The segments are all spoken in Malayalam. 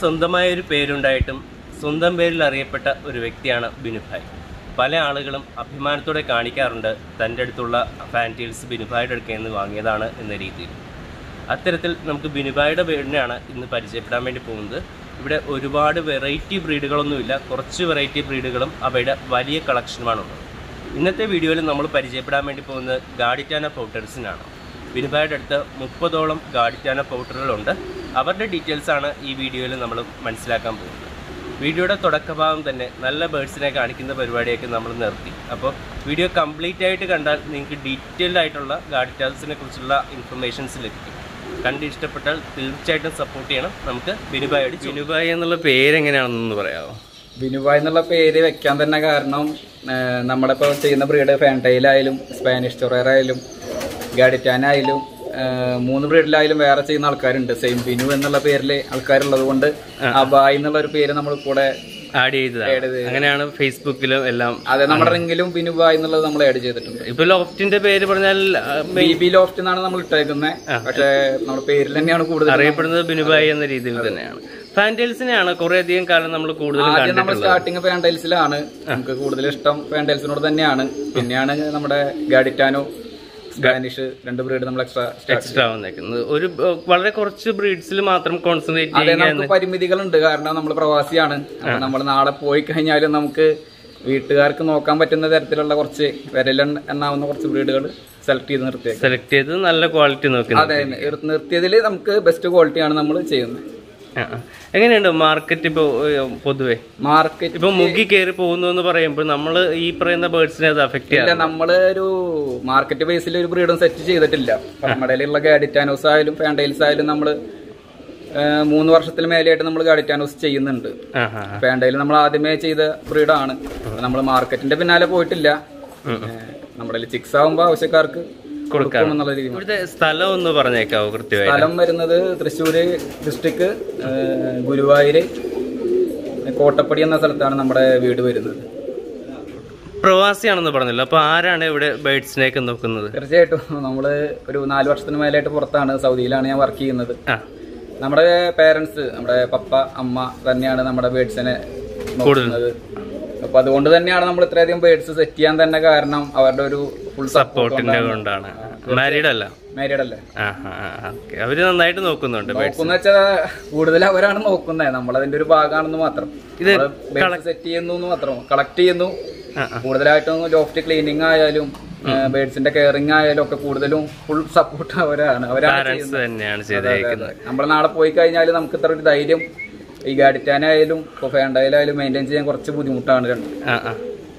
സ്വന്തമായ ഒരു പേരുണ്ടായിട്ടും സ്വന്തം പേരിൽ അറിയപ്പെട്ട ഒരു വ്യക്തിയാണ് ബിനുഭായ്. പല ആളുകളും അഭിമാനത്തോടെ കാണിക്കാറുണ്ട് തന്റെ അടുത്തുള്ള ഫാന്റീൽസ് ബിനുഭായുടെ അടുക്കൽ നിന്ന് വാങ്ങിയതാണ് എന്ന രീതിയിൽ. അത്തരത്തിൽ നമുക്ക് ബിനുഭായുടെ പേരിനെയാണ് ഇന്ന് പരിചയപ്പെടാൻ വേണ്ടി പോകുന്നത്. ഇവിടെ ഒരുപാട് വെറൈറ്റി ബ്രീഡുകളൊന്നുമില്ല കുറച്ച് വെറൈറ്റി ബ്രീഡുകളും അവയുടെ വലിയ കളക്ഷനുമാണുള്ളത് ഇന്നത്തെ വീഡിയോയിൽ നമ്മൾ പരിചയപ്പെടാൻ വേണ്ടി പോകുന്നത് ഗാഡിറ്റാന പൗട്ടേഴ്സിനാണ് ബിനുഭായുടെ അടുത്ത് മുപ്പതോളം ഗാഡിറ്റാന പൗട്ടറുകളുണ്ട് അവരുടെ ഡീറ്റെയിൽസ് ആണ് ഈ വീഡിയോയിൽ നമ്മൾ മനസ്സിലാക്കാൻ പോകുന്നത്. വീഡിയോയുടെ തുടക്കഭാഗം തന്നെ നല്ല ബേഡ്സിനെ കാണിക്കുന്ന പരിപാടിയൊക്കെ നമ്മൾ നിർത്തി. അപ്പോൾ വീഡിയോ കംപ്ലീറ്റ് ആയിട്ട് കണ്ടാൽ നിങ്ങൾക്ക് ഡീറ്റെയിൽഡ് ആയിട്ടുള്ള ഗാഡിറ്റാൽസിനെ കുറിച്ചുള്ള ഇൻഫർമേഷൻസ് ലഭിക്കും. കണ്ട് ഇഷ്ടപ്പെട്ടാൽ തീർച്ചയായിട്ടും സപ്പോർട്ട് ചെയ്യണം. നമുക്ക് ബിനുബായോട് ബിനുബായ് എന്നുള്ള പേര് എങ്ങനെയാണെന്നൊന്ന് പറയാമോ ബിനുബായ് എന്നുള്ള പേര് വെക്കാൻ തന്നെ കാരണം നമ്മളിപ്പോൾ ഇപ്പോൾ ചെയ്യുന്ന ബ്രീഡ് ഫാൻഡയിലായാലും സ്പാനിഷ് ചൊറേറായാലും ഗാഡിറ്റാനായാലും മൂന്ന് ബ്രീഡിലായാലും വേറെ ചെയ്യുന്ന ആൾക്കാരുണ്ട്. സെയിം ബിനു എന്നുള്ള പേരിൽ ആൾക്കാരുള്ളത് കൊണ്ട് അബായ് എന്നുള്ള ഒരു പേര് നമ്മൾ കൂടെ ആഡ് അങ്ങനെയാണ് ഫേസ്ബുക്കിലും എല്ലാം അതെ നമ്മുടെ റിങ്കിലും ബിനുബായ് എന്നുള്ളത് നമ്മൾ ആഡ് ചെയ്തിട്ടുണ്ട്. ഇപ്പൊ ലോഫ്റ്റിന്റെ പേര് പറഞ്ഞാൽ ബേബി ലോഫ്റ്റ് എന്നാണ് നമ്മൾ ഇട്ടേക്കുന്നത് പക്ഷേ നമ്മുടെ പേരിൽ തന്നെയാണ് കൂടുതൽ അറിയപ്പെടുന്നത് ബിനുബായ് എന്ന രീതിയിൽ തന്നെയാണ്. ഫാന്റൽസിനെയാണ് കുറെ അധികം കാലം നമ്മൾ കൂടുതൽ നമ്മൾ സ്റ്റാർട്ടിങ് ഫാൻഡൈൽസിലാണ് നമുക്ക് കൂടുതൽ ഇഷ്ടം ഫാൻഡൈൽസിനോട് തന്നെയാണ്. പിന്നെയാണ് നമ്മുടെ ഗാഡിറ്റാനോ സ്പാനിഷ് രണ്ട് ബ്രീഡ് നമ്മൾ എക്സ്ട്രാ എക്സ്ട്രാ വന്നേക്കുന്നത് ഒരു വളരെ കുറച്ച് ബ്രീഡ്സിൽ മാത്രം കോൺസെൻട്രേറ്റ് നമുക്ക് പരിമിതികളുണ്ട്. കാരണം നമ്മൾ പ്രവാസിയാണ്. നമ്മൾ നാളെ പോയി കഴിഞ്ഞാലും നമുക്ക് വീട്ടുകാർക്ക് നോക്കാൻ പറ്റുന്ന തരത്തിലുള്ള കുറച്ച് വിരലൺ എന്നാവുന്ന കുറച്ച് ബ്രീഡുകൾ സെലക്ട് ചെയ്ത് നിർത്തിയത് സെലക്ട് ചെയ്ത് നല്ല ക്വാളിറ്റി നോക്കി അതെ നിർത്തിയതിൽ നമുക്ക് ബെസ്റ്റ് ക്വാളിറ്റിയാണ് നമ്മൾ ചെയ്യുന്നത്. എങ്ങനെയുണ്ട് മാർക്കറ്റ് ഇപ്പൊ പൊതുവെ? മാർക്കറ്റ് ഇപ്പൊ മുക്കി കയറി പോകുന്നു എന്ന് പറയുമ്പോൾ നമ്മൾ ഈ പറയുന്ന ബേർഡ്സിനെ അത് അഫക്ട് ചെയ്യാം നമ്മൾ ഒരു മാർക്കറ്റ് ബേസിൽ ഒരു ബ്രീഡും സെറ്റ് ചെയ്തിട്ടില്ല. നമ്മുടെ കയ്യിലുള്ള ഗാഡിറ്റാനോസ് ആയാലും ഫാൻഡൈൽസ് ആയാലും നമ്മൾ മൂന്ന് വർഷത്തിന് മേലെയായിട്ട് നമ്മൾ ഗാഡിറ്റാനോസ് ചെയ്യുന്നുണ്ട്. ഫാൻഡൈൽ നമ്മൾ ആദ്യമേ ചെയ്ത ബ്രീഡാണ് നമ്മൾ മാർക്കറ്റിന്റെ പിന്നാലെ പോയിട്ടില്ല. നമ്മുടെ ചിക്സ് ആവുമ്പോ ആവശ്യക്കാർക്ക് കൊടുക്കണം എന്നുള്ള രീതി ഇവിടുത്തെ സ്ഥലം ഒന്ന് പറഞ്ഞേക്കാവോ കൃത്യമായി സ്ഥലം വരുന്നത് തൃശ്ശൂര് ഡിസ്ട്രിക്ട് ഗുരുവായൂര് കോട്ടപ്പടി എന്ന സ്ഥലത്താണ് നമ്മുടെ വീട് വരുന്നത്. പ്രവാസിയാണെന്ന് പറഞ്ഞല്ലോ. അപ്പൊ ആരാണ് ഇവിടെ ബേർഡ്സിനെയൊക്കെ നോക്കുന്നത്? തീർച്ചയായിട്ടും നമ്മൾ ഒരു നാല് വർഷത്തിന് മേലായിട്ട് പുറത്താണ്. സൗദിയിലാണ് ഞാൻ വർക്ക് ചെയ്യുന്നത്. നമ്മുടെ പേരൻസ് നമ്മുടെ പപ്പ അമ്മ തന്നെയാണ് നമ്മുടെ ബേഡ്സിനെ നോക്കുന്നത്. അപ്പൊ അതുകൊണ്ട് തന്നെയാണ് നമ്മൾ ഇത്രയധികം ബേഡ്സ് സെറ്റ് ചെയ്യാൻ തന്നെ കാരണം അവരുടെ ഒരു സപ്പോർട്ടിന്റെ കൊണ്ടാണ്. മാരീഡ് അല്ല? മാരീഡ് അല്ലേ. അവർ നന്നായിട്ട് നോക്കുന്നുണ്ട് ബേർഡ്സ് നോക്കുന്ന വെച്ചാൽ കൂടുതൽ അവരാണ് നോക്കുന്നത് നമ്മൾ അതിന്റെ ഒരു ഭാഗമാണെന്ന് മാത്രം. ഇത് സെറ്റ് ചെയ്യുന്നു മാത്രം. കളക്ട് ചെയ്യുന്നു. കൂടുതലായിട്ടും ലോഫ്റ്റ് ക്ലീനിങ് ആയാലും ബേഡ്സിന്റെ കെയറിങ് ആയാലും ഒക്കെ കൂടുതലും ഫുൾ സപ്പോർട്ട് അവരാണ്. അവരാണ് നമ്മൾ നാളെ പോയി കഴിഞ്ഞാൽ നമുക്ക് ഇത്ര ഒരു ധൈര്യം ഈ ഗാഡിറ്റാനായാലും ഇപ്പൊ ഫാൻഡായാലും മെയിന്റെയിൻ ചെയ്യാൻ കുറച്ച് ബുദ്ധിമുട്ടാണ് രണ്ട്.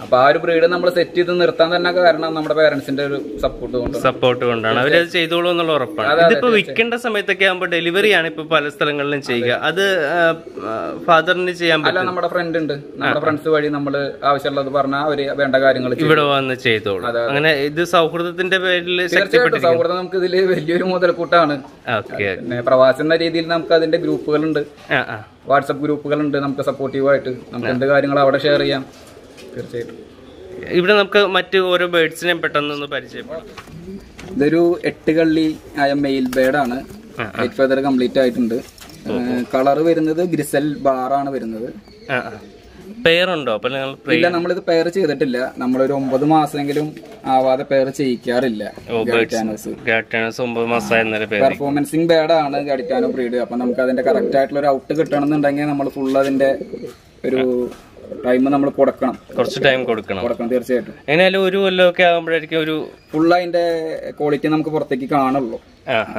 അപ്പൊ ആ ഒരു ബ്രീഡ് നമ്മൾ സെറ്റ് ചെയ്ത് നിർത്താൻ തന്നെ കാരണം നമ്മുടെ പേരൻസിന്റെ ഒരു സപ്പോർട്ട് കൊണ്ട് സപ്പോർട്ട് കൊണ്ടാണ്. അവരത് ചെയ്തോളൂ എന്നുള്ള ഉറപ്പാണ്. ഇതിപ്പോ വിൽക്കേണ്ട സമയത്തൊക്കെ ആകുമ്പോൾ ഡെലിവറിയാണ് ഇപ്പൊ പല സ്ഥലങ്ങളിലും ചെയ്യുക. അത്. ഫാദറിന് ചെയ്യാൻ അല്ല പറ്റും. നമ്മുടെ ഫ്രണ്ട് ഉണ്ട്. നമ്മുടെ ഫ്രണ്ട്സ് വഴി നമ്മൾ ആവശ്യമുള്ളത് പറഞ്ഞാൽ അവർ വേണ്ട കാര്യങ്ങൾ ഇവിടെ വന്ന് ചെയ്തോളൂ. അങ്ങനെ ഇത് സൗഹൃദത്തിന്റെ പേരിൽ തീർച്ചയായിട്ടും സൗഹൃദം നമുക്ക് ഇതിൽ വലിയൊരു മുതൽക്കൂട്ടാണ്. പിന്നെ പ്രവാസി എന്ന രീതിയിൽ നമുക്ക് അതിന്റെ ഗ്രൂപ്പുകളുണ്ട്. വാട്സപ്പ് ഗ്രൂപ്പുകളുണ്ട് നമുക്ക് സപ്പോർട്ടീവായിട്ട് നമുക്ക് എന്ത് കാര്യങ്ങൾ അവിടെ ഷെയർ ചെയ്യാം. തീർച്ചയായിട്ടും. ഇവിടെ നമുക്ക് മറ്റ് ഓരോ ബേഡ്സിനെയും പെട്ടെന്ന് പരിചയപ്പെടാം. ഇതൊരു എട്ട് കള്ളി ആയ മെയിൽ ബേഡാണ് ഫെദർ കംപ്ലീറ്റ് ആയിട്ടുണ്ട്. കളർ വരുന്നത് ഗ്രിസൽ ബാറാണ് വരുന്നത്. പേരുണ്ടോ? അപ്പൊ നിങ്ങൾ ഇല്ല നമ്മളിത് പെയർ ചെയ്തിട്ടില്ല. നമ്മളൊരു ഒമ്പത് മാസമെങ്കിലും ആവാതെ പെയർ ചെയ്യിക്കാറില്ല. പെർഫോമൻസിങ് ബേഡ് ആണ് ഗാഡിറ്റാനോ ബ്രീഡ് അപ്പൊ നമുക്ക് അതിന്റെ കറക്റ്റ് ആയിട്ടുള്ള ഒരു ഔട്ട് കിട്ടണമെന്നുണ്ടെങ്കിൽ നമ്മൾ ഫുൾ അതിന്റെ ഒരു ടൈം നമ്മൾ കൊടുക്കണം. കുറച്ച് ടൈം കൊടുക്കണം. കൊടുക്കണം തീർച്ചയായിട്ടും. എങ്ങനെയാലും ഒരു കൊല്ലമൊക്കെ ആകുമ്പോഴായിരിക്കും ഒരു ഫുൾ അതിന്റെ ക്വാളിറ്റി നമുക്ക് പുറത്തേക്ക് കാണുള്ളൂ.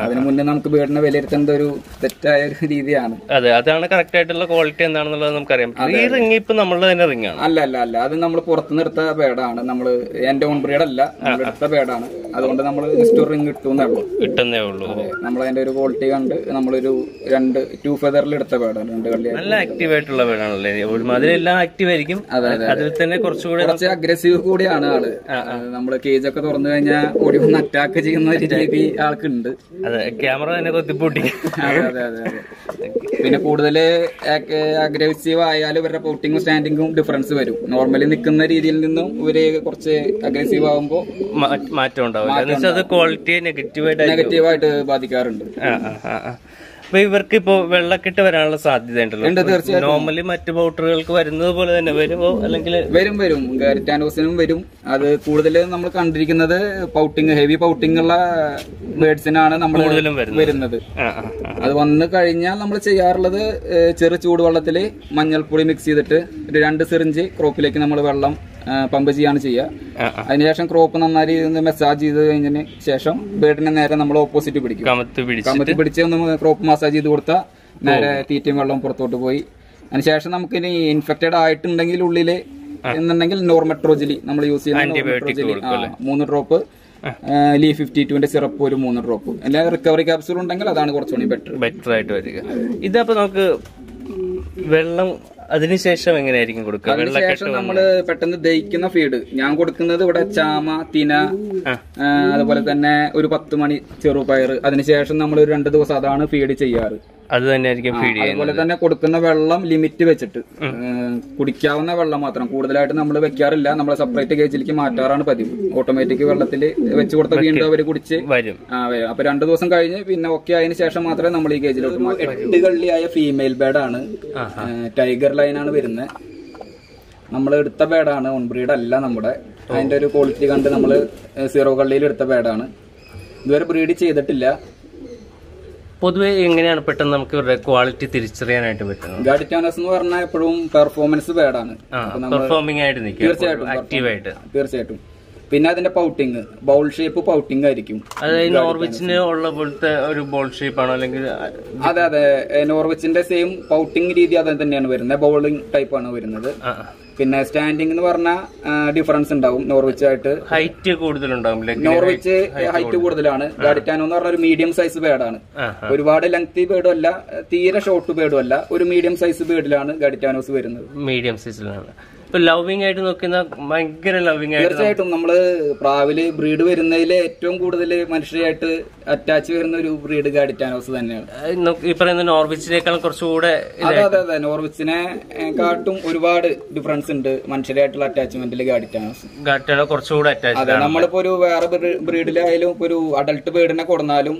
അതിന് മുന്നേ നമുക്ക് വീടിനെ വിലയിരുത്തേണ്ട ഒരു തെറ്റായ ഒരു രീതിയാണ്. അതെ അതാണ് കറക്റ്റ് ആയിട്ടുള്ള ക്വാളിറ്റി എന്താണെന്നുള്ളത് നമുക്കറിയാം. ഈ റിങ് ഇപ്പൊ നമ്മളുടെ തന്നെ ആണ്. അല്ല അല്ല അല്ല. അത് നമ്മൾ പുറത്തുനിന്ന് നിർത്ത പേടാണ്. നമ്മൾ എന്റെ ഓൺ ബ്രീഡ് അല്ല. നമ്മൾ എടുത്ത പേടാണ്. അതുകൊണ്ട് നമ്മൾ ജസ്റ്റ് റിങ് കിട്ടുന്നേ ഉള്ളൂ. കിട്ടുന്നേ ഉള്ളൂ. നമ്മൾ അതിന്റെ ഒരു ക്വാളിറ്റി കണ്ട് നമ്മളൊരു രണ്ട് ടു ഫെദറിൽ എടുത്ത പേടാണ്. രണ്ട് കള്ളി നല്ല ആക്റ്റീവ് ആയിട്ടുള്ള പേടാണല്ലേ? ഒരുമാതിരി എല്ലാം ആക്റ്റീവ് ആയിരിക്കും. അതിൽ തന്നെ കുറച്ചുകൂടി കുറച്ച് അഗ്രസീവ് കൂടിയാണ് ആൾ. നമ്മൾ കേജ് ഒക്കെ തുറന്നു കഴിഞ്ഞാൽ ഓടി ഒന്ന് അറ്റാക്ക് ചെയ്യുന്ന ഒരു രീതി ആൾക്കുണ്ട്. അതെ ക്യാമറ തന്നെ കൊത്തിപ്പൂട്ടി പിന്നെ കൂടുതൽ അഗ്രസീവ് ആയാലും ഇവരുടെ പോട്ടിങ്ങും സ്റ്റാൻഡിങ്ങും ഡിഫറൻസ് വരും. നോർമലി നിൽക്കുന്ന രീതിയിൽ നിന്നും ഇവർ കുറച്ച് അഗ്രസീവ് ആകുമ്പോൾ മാറ്റം വെച്ചാൽ അത് ക്വാളിറ്റിയെ നെഗറ്റീവായിട്ട് നെഗറ്റീവായിട്ട് ബാധിക്കാറുണ്ട്. അപ്പൊ ഇവർക്ക് ഇപ്പോ വെള്ളക്കെട്ട് വരാനുള്ള സാധ്യത ഉണ്ടല്ലോ നോർമലി മറ്റു ബോട്ടുകൾക്ക് വരുന്നത് പോലെ തന്നെ വരുമോ അല്ലെങ്കിൽ വരും വരും. ഗാരിറ്റാനോസിനും വരും. അത് കൂടുതൽ നമ്മൾ കണ്ടിരിക്കുന്നത് പൗട്ടിങ് ഹെവി പൗട്ടിങ് ഉള്ള ബേഡ്സിനാണ് നമ്മൾ കൂടുതലും വരുന്നത്. അത് വന്നു കഴിഞ്ഞാൽ നമ്മൾ ചെയ്യാറുള്ളത് ചെറു ചൂടുവെള്ളത്തിൽ മഞ്ഞൾപ്പൊടി മിക്സ് ചെയ്തിട്ട് ഒരു രണ്ട് സിറിഞ്ച് ക്രോപ്പിലേക്ക് നമ്മൾ വെള്ളം പമ്പ് ചെയ്യാണ് ചെയ്യുക. അതിനുശേഷം ക്രോപ്പ് നന്നായി മെസ്സാജ് ചെയ്ത് കഴിഞ്ഞതിന് ശേഷം ബേഡിനെ നേരെ നമ്മൾ ഓപ്പോസിറ്റ് പിടിക്കും. കമത്ത് പിടിച്ച് ഒന്ന് ക്രോപ്പ് മസാജ് ചെയ്ത് കൊടുത്താൽ നേരെ തീറ്റയും വെള്ളവും പുറത്തോട്ട് പോയി. അതിനുശേഷം നമുക്ക് ഇനി ഇൻഫെക്റ്റഡ് ആയിട്ടുണ്ടെങ്കിൽ ഉള്ളിൽ എന്നുണ്ടെങ്കിൽ നോർമെട്രോജിലി നമ്മൾ യൂസ് ചെയ്യുന്ന മൂന്ന് ഡ്രോപ്പ് ലീ ഫിഫ്റ്റി ടുവിന്റെ സിറപ്പ് ഒരു മൂന്ന് ഡ്രോപ്പ് എല്ലാ റിക്കവറി ക്യാപ്സൂൾ ഉണ്ടെങ്കിൽ അതാണ് കുറച്ചുകൂടി ബെറ്റർ ബെറ്റർ ആയിട്ട് വരിക. ഇതപ്പോ നമുക്ക് വെള്ളം അതിനുശേഷം എങ്ങനെയായിരിക്കും കൊടുക്കുക? അതിനുശേഷം നമ്മൾ പെട്ടെന്ന് ദഹിക്കുന്ന ഫീഡ് ഞാൻ കൊടുക്കുന്നത് ഇവിടെ ചാമ തിന അതുപോലെ തന്നെ ഒരു പത്ത് മണി ചെറുപയർ അതിനുശേഷം നമ്മൾ ഒരു രണ്ട് ദിവസം അതാണ് ഫീഡ് ചെയ്യാറ്. അത് തന്നെയായിരിക്കും ഫീഡ് ചെയ്യുന്നത്. അതുപോലെ തന്നെ കൊടുക്കുന്ന വെള്ളം ലിമിറ്റ് വെച്ചിട്ട്. കുടിക്കാവുന്ന വെള്ളം മാത്രം. കൂടുതലായിട്ട് നമ്മൾ വെക്കാറില്ല. നമ്മൾ സെപ്പറേറ്റ് കേജിലേക്ക് മാറ്റാറാണ് പതിവ്. ഓട്ടോമാറ്റിക് വെള്ളത്തിൽ വെച്ച് കൊടുത്ത വീണ്ടും അവർ കുടിച്ച് വരും. അപ്പൊ രണ്ടു ദിവസം കഴിഞ്ഞ് പിന്നെ ഓക്കെ ആയതിനു ശേഷം മാത്രമേ നമ്മൾ ഈ കേജിലോട്ട് മാറ്റൂ. എട്ട് കള്ളിയായ ഫീമെയിൽ ബേഡാണ് ടൈഗർ ലൈനാണ് വരുന്നത് നമ്മൾ എടുത്ത ബേഡാണ് ഓൺ ബ്രീഡ് അല്ല നമ്മുടെ. അതിന്റെ ഒരു ക്വാളിറ്റി കണ്ട് നമ്മൾ സീറോ കള്ളിയിൽ എടുത്ത ബേഡാണ് ഇതുവരെ ബ്രീഡ് ചെയ്തിട്ടില്ല. പൊതുവെ എങ്ങനെയാണ് പെട്ടെന്ന് നമുക്ക് ഇവരുടെ ക്വാളിറ്റി തിരിച്ചറിയാനായിട്ട് പറ്റുന്നത്? ഗാഡി ഗാഡിറ്റാനസ് എന്ന് പറഞ്ഞാൽ എപ്പോഴും പെർഫോമൻസ് ബാഡാണ് പെർഫോമിംഗ് ആയിട്ട് നിൽക്കും തീർച്ചയായിട്ടും ആക്റ്റീവായിട്ട് തീർച്ചയായിട്ടും. പിന്നെ അതിന്റെ പൗട്ടിങ് ബൗൾ ഷേപ്പ് പൗട്ടിങ് ആയിരിക്കും. അതായത് നോർവിച്ചിന് ഉള്ള പോലത്തെ ഒരു ബോൾ ഷേപ്പ് ആണോ അല്ലെങ്കിൽ അതെ അതെ. നോർവിച്ചിന്റെ സെയിം പൗട്ടിങ് രീതി അത് തന്നെയാണ് വരുന്നത്. ബൗളിംഗ് ടൈപ്പ് ആണ് വരുന്നത്. പിന്നെ സ്റ്റാൻഡിംഗ് എന്ന് പറഞ്ഞാൽ ഡിഫറൻസ് ഉണ്ടാവും. നോർവിച്ച് ആയിട്ട്. ഹൈറ്റ് കൂടുതലുണ്ടാവും നോർവിച്ച് ഹൈറ്റ് കൂടുതലാണ്. ഗാഡിറ്റാനോ എന്ന് പറഞ്ഞ ഒരു മീഡിയം സൈസ് ബേഡാണ് ഒരുപാട് ലെങ്തി ബേഡും അല്ല തീരെ ഷോർട്ട് ബേഡും അല്ല ഒരു മീഡിയം സൈസ് ബേഡിലാണ് ഗാഡിറ്റാനോസ് വരുന്നത്. മീഡിയം സൈസിലാണ് ഇപ്പൊ ലവിങ് ആയിട്ട് നോക്കുന്ന ഭയങ്കര ലവിങ് ആയിട്ട് തീർച്ചയായിട്ടും നമ്മൾ പ്രാവിൽ ബ്രീഡ് വരുന്നതിൽ ഏറ്റവും കൂടുതൽ മനുഷ്യരായിട്ട് അറ്റാച്ച് വരുന്ന ഒരു ബ്രീഡ് ഗാഡിറ്റാനോസ് തന്നെയാണ്. ഈ പറയുന്ന നോർവിച്ചിനേക്കാൾ കുറച്ചുകൂടെ അതെ അതെ അതെ. നോർവിച്ചിനെ കാട്ടും ഒരുപാട് ഡിഫറൻസ് ഉണ്ട് മനുഷ്യരായിട്ടുള്ള അറ്റാച്ച്മെന്റിൽ ഗാഡിറ്റാനോസ് ഗാഡിറ്റാനോ കുറച്ചുകൂടെ അറ്റാച്ച് അതെ നമ്മളിപ്പോ ഒരു വേറെ ബ്രീഡിലായാലും ഇപ്പൊ ഒരു അഡൾട്ട് ബേഡിനെ കൊടുന്നാലും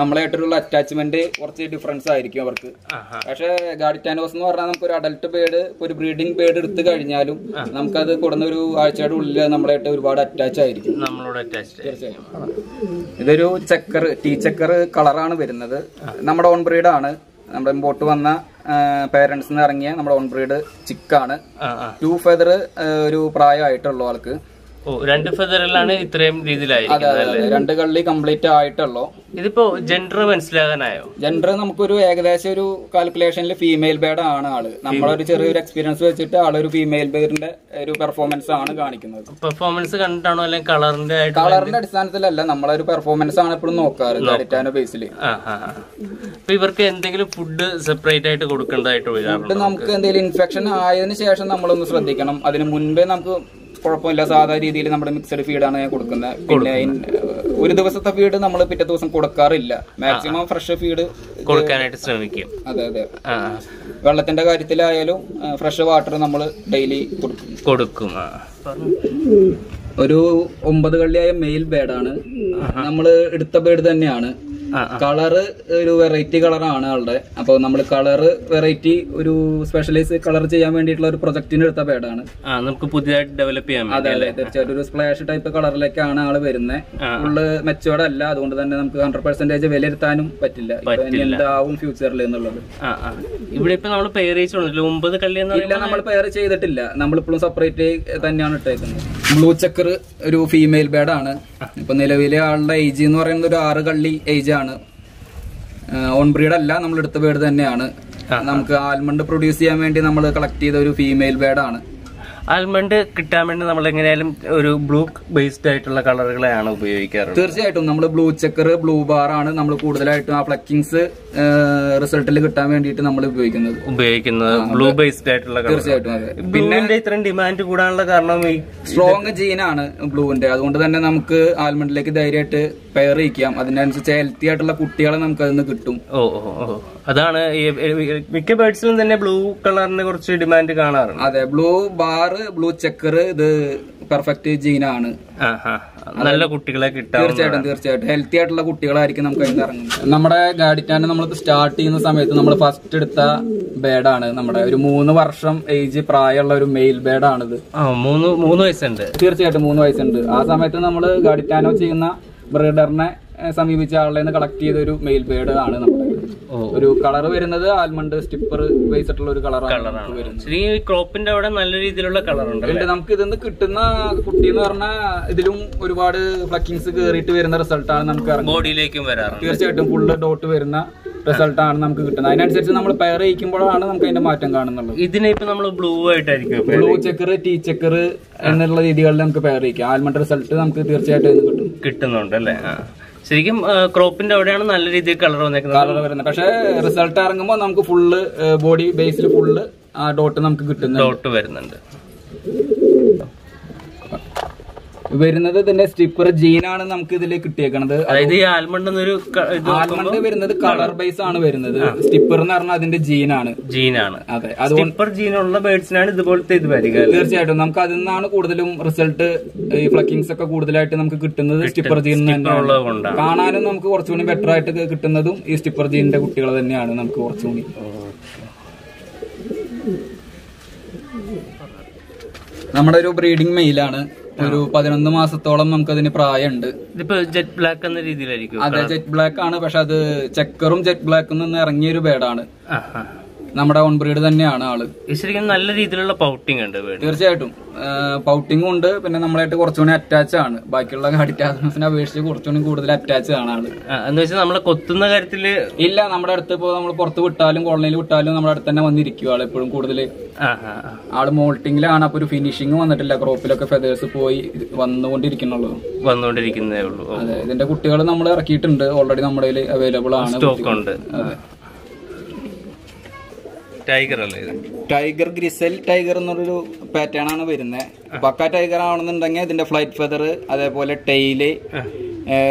നമ്മളായിട്ടുള്ള അറ്റാച്ച്മെന്റ് കുറച്ച് ഡിഫറൻസ് ആയിരിക്കും അവർക്ക്. പക്ഷെ ഗാഡിറ്റാനോസ് എന്ന് പറഞ്ഞാൽ നമുക്ക് ഒരു അഡൾട്ട് ബേഡ് ഒരു ബ്രീഡിംഗ് ബേഡ് എടുത്തു കഴിഞ്ഞാലും നമുക്കത് കൊടുന്ന ഒരു ആഴ്ചയുടെ ഉള്ളിൽ നമ്മളായിട്ട് ഒരുപാട് അറ്റാച്ച് ആയിരിക്കും. നമ്മളോട് അറ്റാച്ച്ഡ് ഇതൊരു ചക്കർ ടീ ചക്കർ കളറാണ് വരുന്നത്. നമ്മുടെ ഓൺ ബ്രീഡ് ആണ്. നമ്മുടെ ഇമ്പോർട്ട് വന്ന പേരൻസ് നിന്ന് ഇറങ്ങിയ നമ്മുടെ ഓൺ ബ്രീഡ് ചിക്കാണ് ടു ഫെദർ ഒരു പ്രായമായിട്ടുള്ള ആൾക്ക്. രണ്ട് ഫെദറിലാണ് ഇത്രയും അതെ രണ്ട് കള്ളി കംപ്ലീറ്റ് ആയിട്ടുള്ളൂ. ഇതിപ്പോ ജെൻഡർ മനസ്സിലാകാനായോ? ജെൻഡർ നമുക്കൊരു ഏകദേശം ഒരു കാൽക്കുലേഷനിൽ ഫീമെയിൽ ബേഡ് ആണ് ആൾ. നമ്മളൊരു ചെറിയൊരു എക്സ്പീരിയൻസ് വെച്ചിട്ട് ആളൊരു ഫീമെയിൽ ബേഡിന്റെ ഒരു പെർഫോമൻസ് ആണ് കാണിക്കുന്നത്. പെർഫോമൻസ് കണ്ടിട്ടാണോ അല്ലെങ്കിൽ കളറിന്റെ കളറിന്റെ അടിസ്ഥാനത്തിലല്ല നമ്മളൊരു പെർഫോമൻസ് ആണ് എപ്പോഴും നോക്കാറ് ഗാഡിറ്റാനോ ബേസിൽ. അപ്പൊ ഇവർക്ക് എന്തെങ്കിലും ഫുഡ് സെപ്പറേറ്റ് ആയിട്ട് കൊടുക്കേണ്ടതായിട്ട് ഫുഡ് നമുക്ക് എന്തെങ്കിലും ഇൻഫെക്ഷൻ ആയതിനു ശേഷം നമ്മളൊന്ന് ശ്രദ്ധിക്കണം. അതിന് മുൻപേ നമുക്ക് കുഴപ്പമില്ല. സാധാ രീതിയിൽ നമ്മുടെ മിക്സഡ് ഫീഡാണ് കൊടുക്കുന്നത് പിന്നെ ഒരു ദിവസത്തെ ഫീഡ് നമ്മൾ പിറ്റേ ദിവസം കൊടുക്കാറില്ല. മാക്സിമം ഫ്രഷ് ഫീഡ് കൊടുക്കാനായിട്ട് ശ്രമിക്കും. അതെ അതെ. വെള്ളത്തിന്റെ കാര്യത്തിലായാലും ഫ്രഷ് വാട്ടർ നമ്മൾ ഡെയിലി കൊടുക്കും. കൊടുക്കും. ഒരു ഒമ്പത് കള്ളിയായ മെയിൽ ബേഡാണ് നമ്മൾ എടുത്ത ബേഡ് തന്നെയാണ്. കളറ് ഒരു വെറൈറ്റി കളറാണ് ആളുടെ. അപ്പോൾ നമ്മൾ കളറ് വെറൈറ്റി ഒരു സ്പെഷ്യലൈസ് കളർ ചെയ്യാൻ വേണ്ടിയിട്ടുള്ള ഒരു പ്രൊജക്ടിന് എടുത്ത പേടാണ്. നമുക്ക് പുതിയതായിട്ട് ഡെവലപ്പ് ചെയ്യാൻ അതെ അതെ. തീർച്ചയായിട്ടും. ഒരു സ്പ്ലാഷ് ടൈപ്പ് കളറിലേക്കാണ് ആൾ വരുന്നത്. ഫുള്ള് മെച്ചോർഡ് അല്ല. അതുകൊണ്ട് തന്നെ നമുക്ക് ഹൺഡ്രഡ് പെർസെന്റേജ് വിലയിരുത്താനും പറ്റില്ല. എന്താവും ഫ്യൂച്ചറിൽ എന്നുള്ളത്. ഇവിടെ ഇപ്പൊ നമ്മൾ പെയർ ഒമ്പത് എന്ന് ഇല്ല നമ്മൾ പെയർ ചെയ്തിട്ടില്ല. നമ്മളിപ്പോഴും സെപ്പറേറ്റ് തന്നെയാണ് ഇട്ടേക്കുന്നത്. ബ്ലൂ ചക്കർ ഒരു ഫീമെയിൽ ബേഡാണ് ഇപ്പൊ നിലവിലെ ആളുടെ ഏജ് എന്ന് പറയുന്നത് ഒരു ആറ് കള്ളി ഏജ് ആണ്. ഓൺ ബ്രീഡ് അല്ല നമ്മൾ എടുത്ത ബേഡ് തന്നെയാണ് നമുക്ക് ആൽമണ്ട് പ്രൊഡ്യൂസ് ചെയ്യാൻ വേണ്ടി നമ്മൾ കളക്ട് ചെയ്ത ഒരു ഫീമെയിൽ ബേഡാണ് ആൽമണ്ട് കിട്ടാൻ വേണ്ടി നമ്മൾ എങ്ങനെയാലും ഒരു ബ്ലൂ ബേസ്ഡ് ആയിട്ടുള്ള കളറുകളെയാണ് ഉപയോഗിക്കാറ് തീർച്ചയായിട്ടും നമ്മൾ ബ്ലൂ ചെക്കർ ബ്ലൂ ബാർ ആണ് നമ്മൾ കൂടുതലായിട്ടും ആ ഫ്ലക്കിങ്സ് റിസൾട്ടിൽ കിട്ടാൻ വേണ്ടിയിട്ട് നമ്മൾ ഉപയോഗിക്കുന്നത്. ഉപയോഗിക്കുന്നത് ബ്ലൂ ബേസ്ഡ് ആയിട്ടുള്ള തീർച്ചയായിട്ടും പിന്നെ ഇത്രയും ഡിമാൻഡ് കൂടാനുള്ള കാരണം ഈ സ്ട്രോങ് ജീനാണ് ബ്ലൂവിന്റെ. അതുകൊണ്ട് തന്നെ നമുക്ക് ആൽമണ്ടിലേക്ക് ധൈര്യമായിട്ട് പെയർ ചെയ്യിക്കാം. അതിനനുസരിച്ച് ഹെൽത്തി ആയിട്ടുള്ള കുട്ടികളെ നമുക്ക് അതിൽ നിന്ന് കിട്ടും ഓ ഓ. അതാണ് മിക്ക ബേർഡ്സിലും തന്നെ ബ്ലൂ കളറിന് കുറച്ച് ഡിമാൻഡ് കാണാറുണ്ട്. അതെ ബ്ലൂ ബാർ ബ്ലൂ ചെക്കർ ഇത് പെർഫെക്റ്റ് ജീൻ ആ ആ നല്ല കുട്ടികളെ കിട്ടാം തീർച്ചയായിട്ടും തീർച്ചയായിട്ടും. ഹെൽത്തി ആയിട്ടുള്ള കുട്ടികളായിരിക്കും നമുക്ക് അതിന് ഇറങ്ങുന്നത്. നമ്മുടെ ഗാഡിറ്റാൻ നമ്മൾ സ്റ്റാർട്ട് ചെയ്യുന്ന സമയത്ത് നമ്മൾ ഫസ്റ്റ് എടുത്ത ബേഡാണ് നമ്മുടെ. ഒരു മൂന്ന് വർഷം ഏജ് പ്രായമുള്ള ഒരു മെയിൽ ബേഡാണിത് മൂന്ന് മൂന്ന് വയസ്സുണ്ട്. തീർച്ചയായിട്ടും മൂന്ന് വയസ്സുണ്ട്. ആ സമയത്ത് നമ്മൾ ഗാഡിറ്റാനോ ചെയ്യുന്ന ബ്രീഡറിനെ സമീപിച്ച ആളുടെ നിന്ന് കളക്ട് ചെയ്ത ഒരു മെയിൽ ബേഡ് ആണ് നമ്മുടെ. ഒരു കളർ വരുന്നത് ആൽമണ്ട് സ്റ്റിപ്പർ ബേസ് ആയിട്ടുള്ള ഒരു കളറാണ് ഈ ക്രോപ്പിന്റെ അവിടെ നല്ല രീതിയിലുള്ള കളർ ഉണ്ട് നമുക്ക് ഇതിന്ന് കിട്ടുന്ന കുട്ടി എന്ന് പറഞ്ഞാൽ ഇതിലും ഒരുപാട് ഫ്ലക്കിങ്സ് കയറിയിട്ട് വരുന്ന റിസൾട്ടാണ് നമുക്ക് ബോഡിയിലേക്കും വരാറ് തീർച്ചയായിട്ടും ഫുള്ള് ഡോട്ട് വരുന്ന റിസൾട്ടാണ് നമുക്ക് കിട്ടുന്നത്. അതിനനുസരിച്ച് നമ്മൾ പെയർ ചെയ്യിക്കുമ്പോഴാണ് നമുക്ക് അതിന്റെ മാറ്റം കാണുന്നുള്ളത്. ഇതിനെ ഇപ്പൊ നമ്മൾ ബ്ലൂ ആയിട്ടായിരിക്കും ബ്ലൂ ചെക്കർ ടീ ചെക്കർ എന്നുള്ള രീതികളിൽ നമുക്ക് പെയർ ചെയ്യിക്കാം. ആൽമണ്ട് റിസൾട്ട് നമുക്ക് തീർച്ചയായിട്ടും കിട്ടും. കിട്ടുന്നുണ്ട് അല്ലേ ശരിക്കും ക്രോപ്പിന്റെ അവിടെയാണ് നല്ല രീതിയിൽ കളർ വന്നേക്കുന്നത്. കളർ വരുന്നത്. പക്ഷേ റിസൾട്ട് ഇറങ്ങുമ്പോൾ നമുക്ക് ഫുള്ള് ബോഡി ബേസിൽ ഫുള്ള് ആ ഡോട്ട് നമുക്ക് കിട്ടുന്നുണ്ട്. ഡോട്ട് വരുന്നുണ്ട്. വരുന്നത് ഇതിന്റെ സ്റ്റിപ്പർ ജീനാണ് നമുക്ക് ഇതിൽ കിട്ടിയേക്കണത്. അതായത് ഈ ആൽമണ്ട് എന്നൊരു ആൽമണ്ട് വരുന്നത് കളർ ബേസ് ആണ് വരുന്നത്. സ്റ്റിപ്പർ എന്ന് പറഞ്ഞാൽ അതിന്റെ ജീനാണ്. ജീനാണ്. അതെ സ്റ്റിപ്പർ ജീനുള്ള ബേഡ്സിനാണ് ഇതുപോലത്തെ ഇത് വരിക തീർച്ചയായിട്ടും. നമുക്ക് അതിൽ നിന്നാണ് കൂടുതലും റിസൾട്ട് ഈ ഫ്ലക്കിങ്സ് ഒക്കെ കൂടുതലായിട്ട് നമുക്ക് കിട്ടുന്നത് സ്റ്റിപ്പർ ജീൻ തന്നെയാണ്. കാണാനും നമുക്ക് കുറച്ചുകൂടി ബെറ്റർ ആയിട്ട് കിട്ടുന്നതും ഈ സ്റ്റിപ്പർ ജീനിന്റെ കുട്ടികൾ തന്നെയാണ് നമുക്ക് കുറച്ചുകൂടി നമ്മുടെ ഒരു ബ്രീഡിംഗ് മെയിലാണ് ഒരു പതിനൊന്ന് മാസത്തോളം നമുക്കതിന് പ്രായമുണ്ട്. ഇതിപ്പോ ജെറ്റ് ബ്ലാക്ക് എന്ന രീതിയിലായിരിക്കും അതെ ജെറ്റ് ബ്ലാക്ക് ആണ് പക്ഷെ അത് ചെക്കറും ജെറ്റ് ബ്ലാക്കും നിന്ന് ഇറങ്ങിയ ഒരു ബേഡാണ്. നമ്മുടെ ഓൺ ബ്രീഡ് തന്നെയാണ് ആൾ. ശരിക്കും നല്ല രീതിയിലുള്ള പൗട്ടിംഗ് ഉണ്ട് തീർച്ചയായിട്ടും. പൗട്ടിംഗ് ഉണ്ട്. പിന്നെ നമ്മളായിട്ട് കുറച്ചുകൂടി അറ്റാച്ച് ആണ്. ബാക്കിയുള്ള ഗാഡിറ്റാസിനെ അപേക്ഷിച്ച് കുറച്ചുകൂടി കൂടുതൽ അറ്റാച്ച് ആണ് ആൾ. എന്ന് വെച്ചാൽ നമ്മളെ കൊത്തുന്ന കാര്യത്തിൽ ഇല്ല നമ്മുടെ അടുത്ത് ഇപ്പോൾ നമ്മൾ പുറത്ത് വിട്ടാലും കോളനിയിൽ വിട്ടാലും നമ്മുടെ അടുത്ത് തന്നെ വന്നിരിക്കും ആൾ എപ്പോഴും കൂടുതൽ. ആൾ മോൾട്ടിങ്ങിലാണ് അപ്പൊ ഒരു ഫിനിഷിംഗ് വന്നിട്ടില്ല. ക്രോപ്പിലൊക്കെ ഫെതേഴ്സ് പോയി വന്നുകൊണ്ടിരിക്കുന്നുള്ളൂ. വന്നുകൊണ്ടിരിക്കുന്നേ ഉള്ളൂ. അതെ ഇതിന്റെ കുട്ടികൾ നമ്മൾ ഇറക്കിയിട്ടുണ്ട്. ഓൾറെഡി നമ്മുടെ അവൈലബിൾ ആണ് സ്റ്റോക്ക് ഉണ്ട്. അതെ. ടൈഗർ അല്ലേ ഇത്? ടൈഗർ ഗ്രിസൽ ടൈഗർ എന്നൊരു പാറ്റേൺ ആണ് വരുന്നത്. പക്ക ടൈഗർ ആണെന്നുണ്ടെങ്കിൽ ഇതിന്റെ ഫ്ലൈറ്റ് ഫെദർ അതേപോലെ ടെയിൽ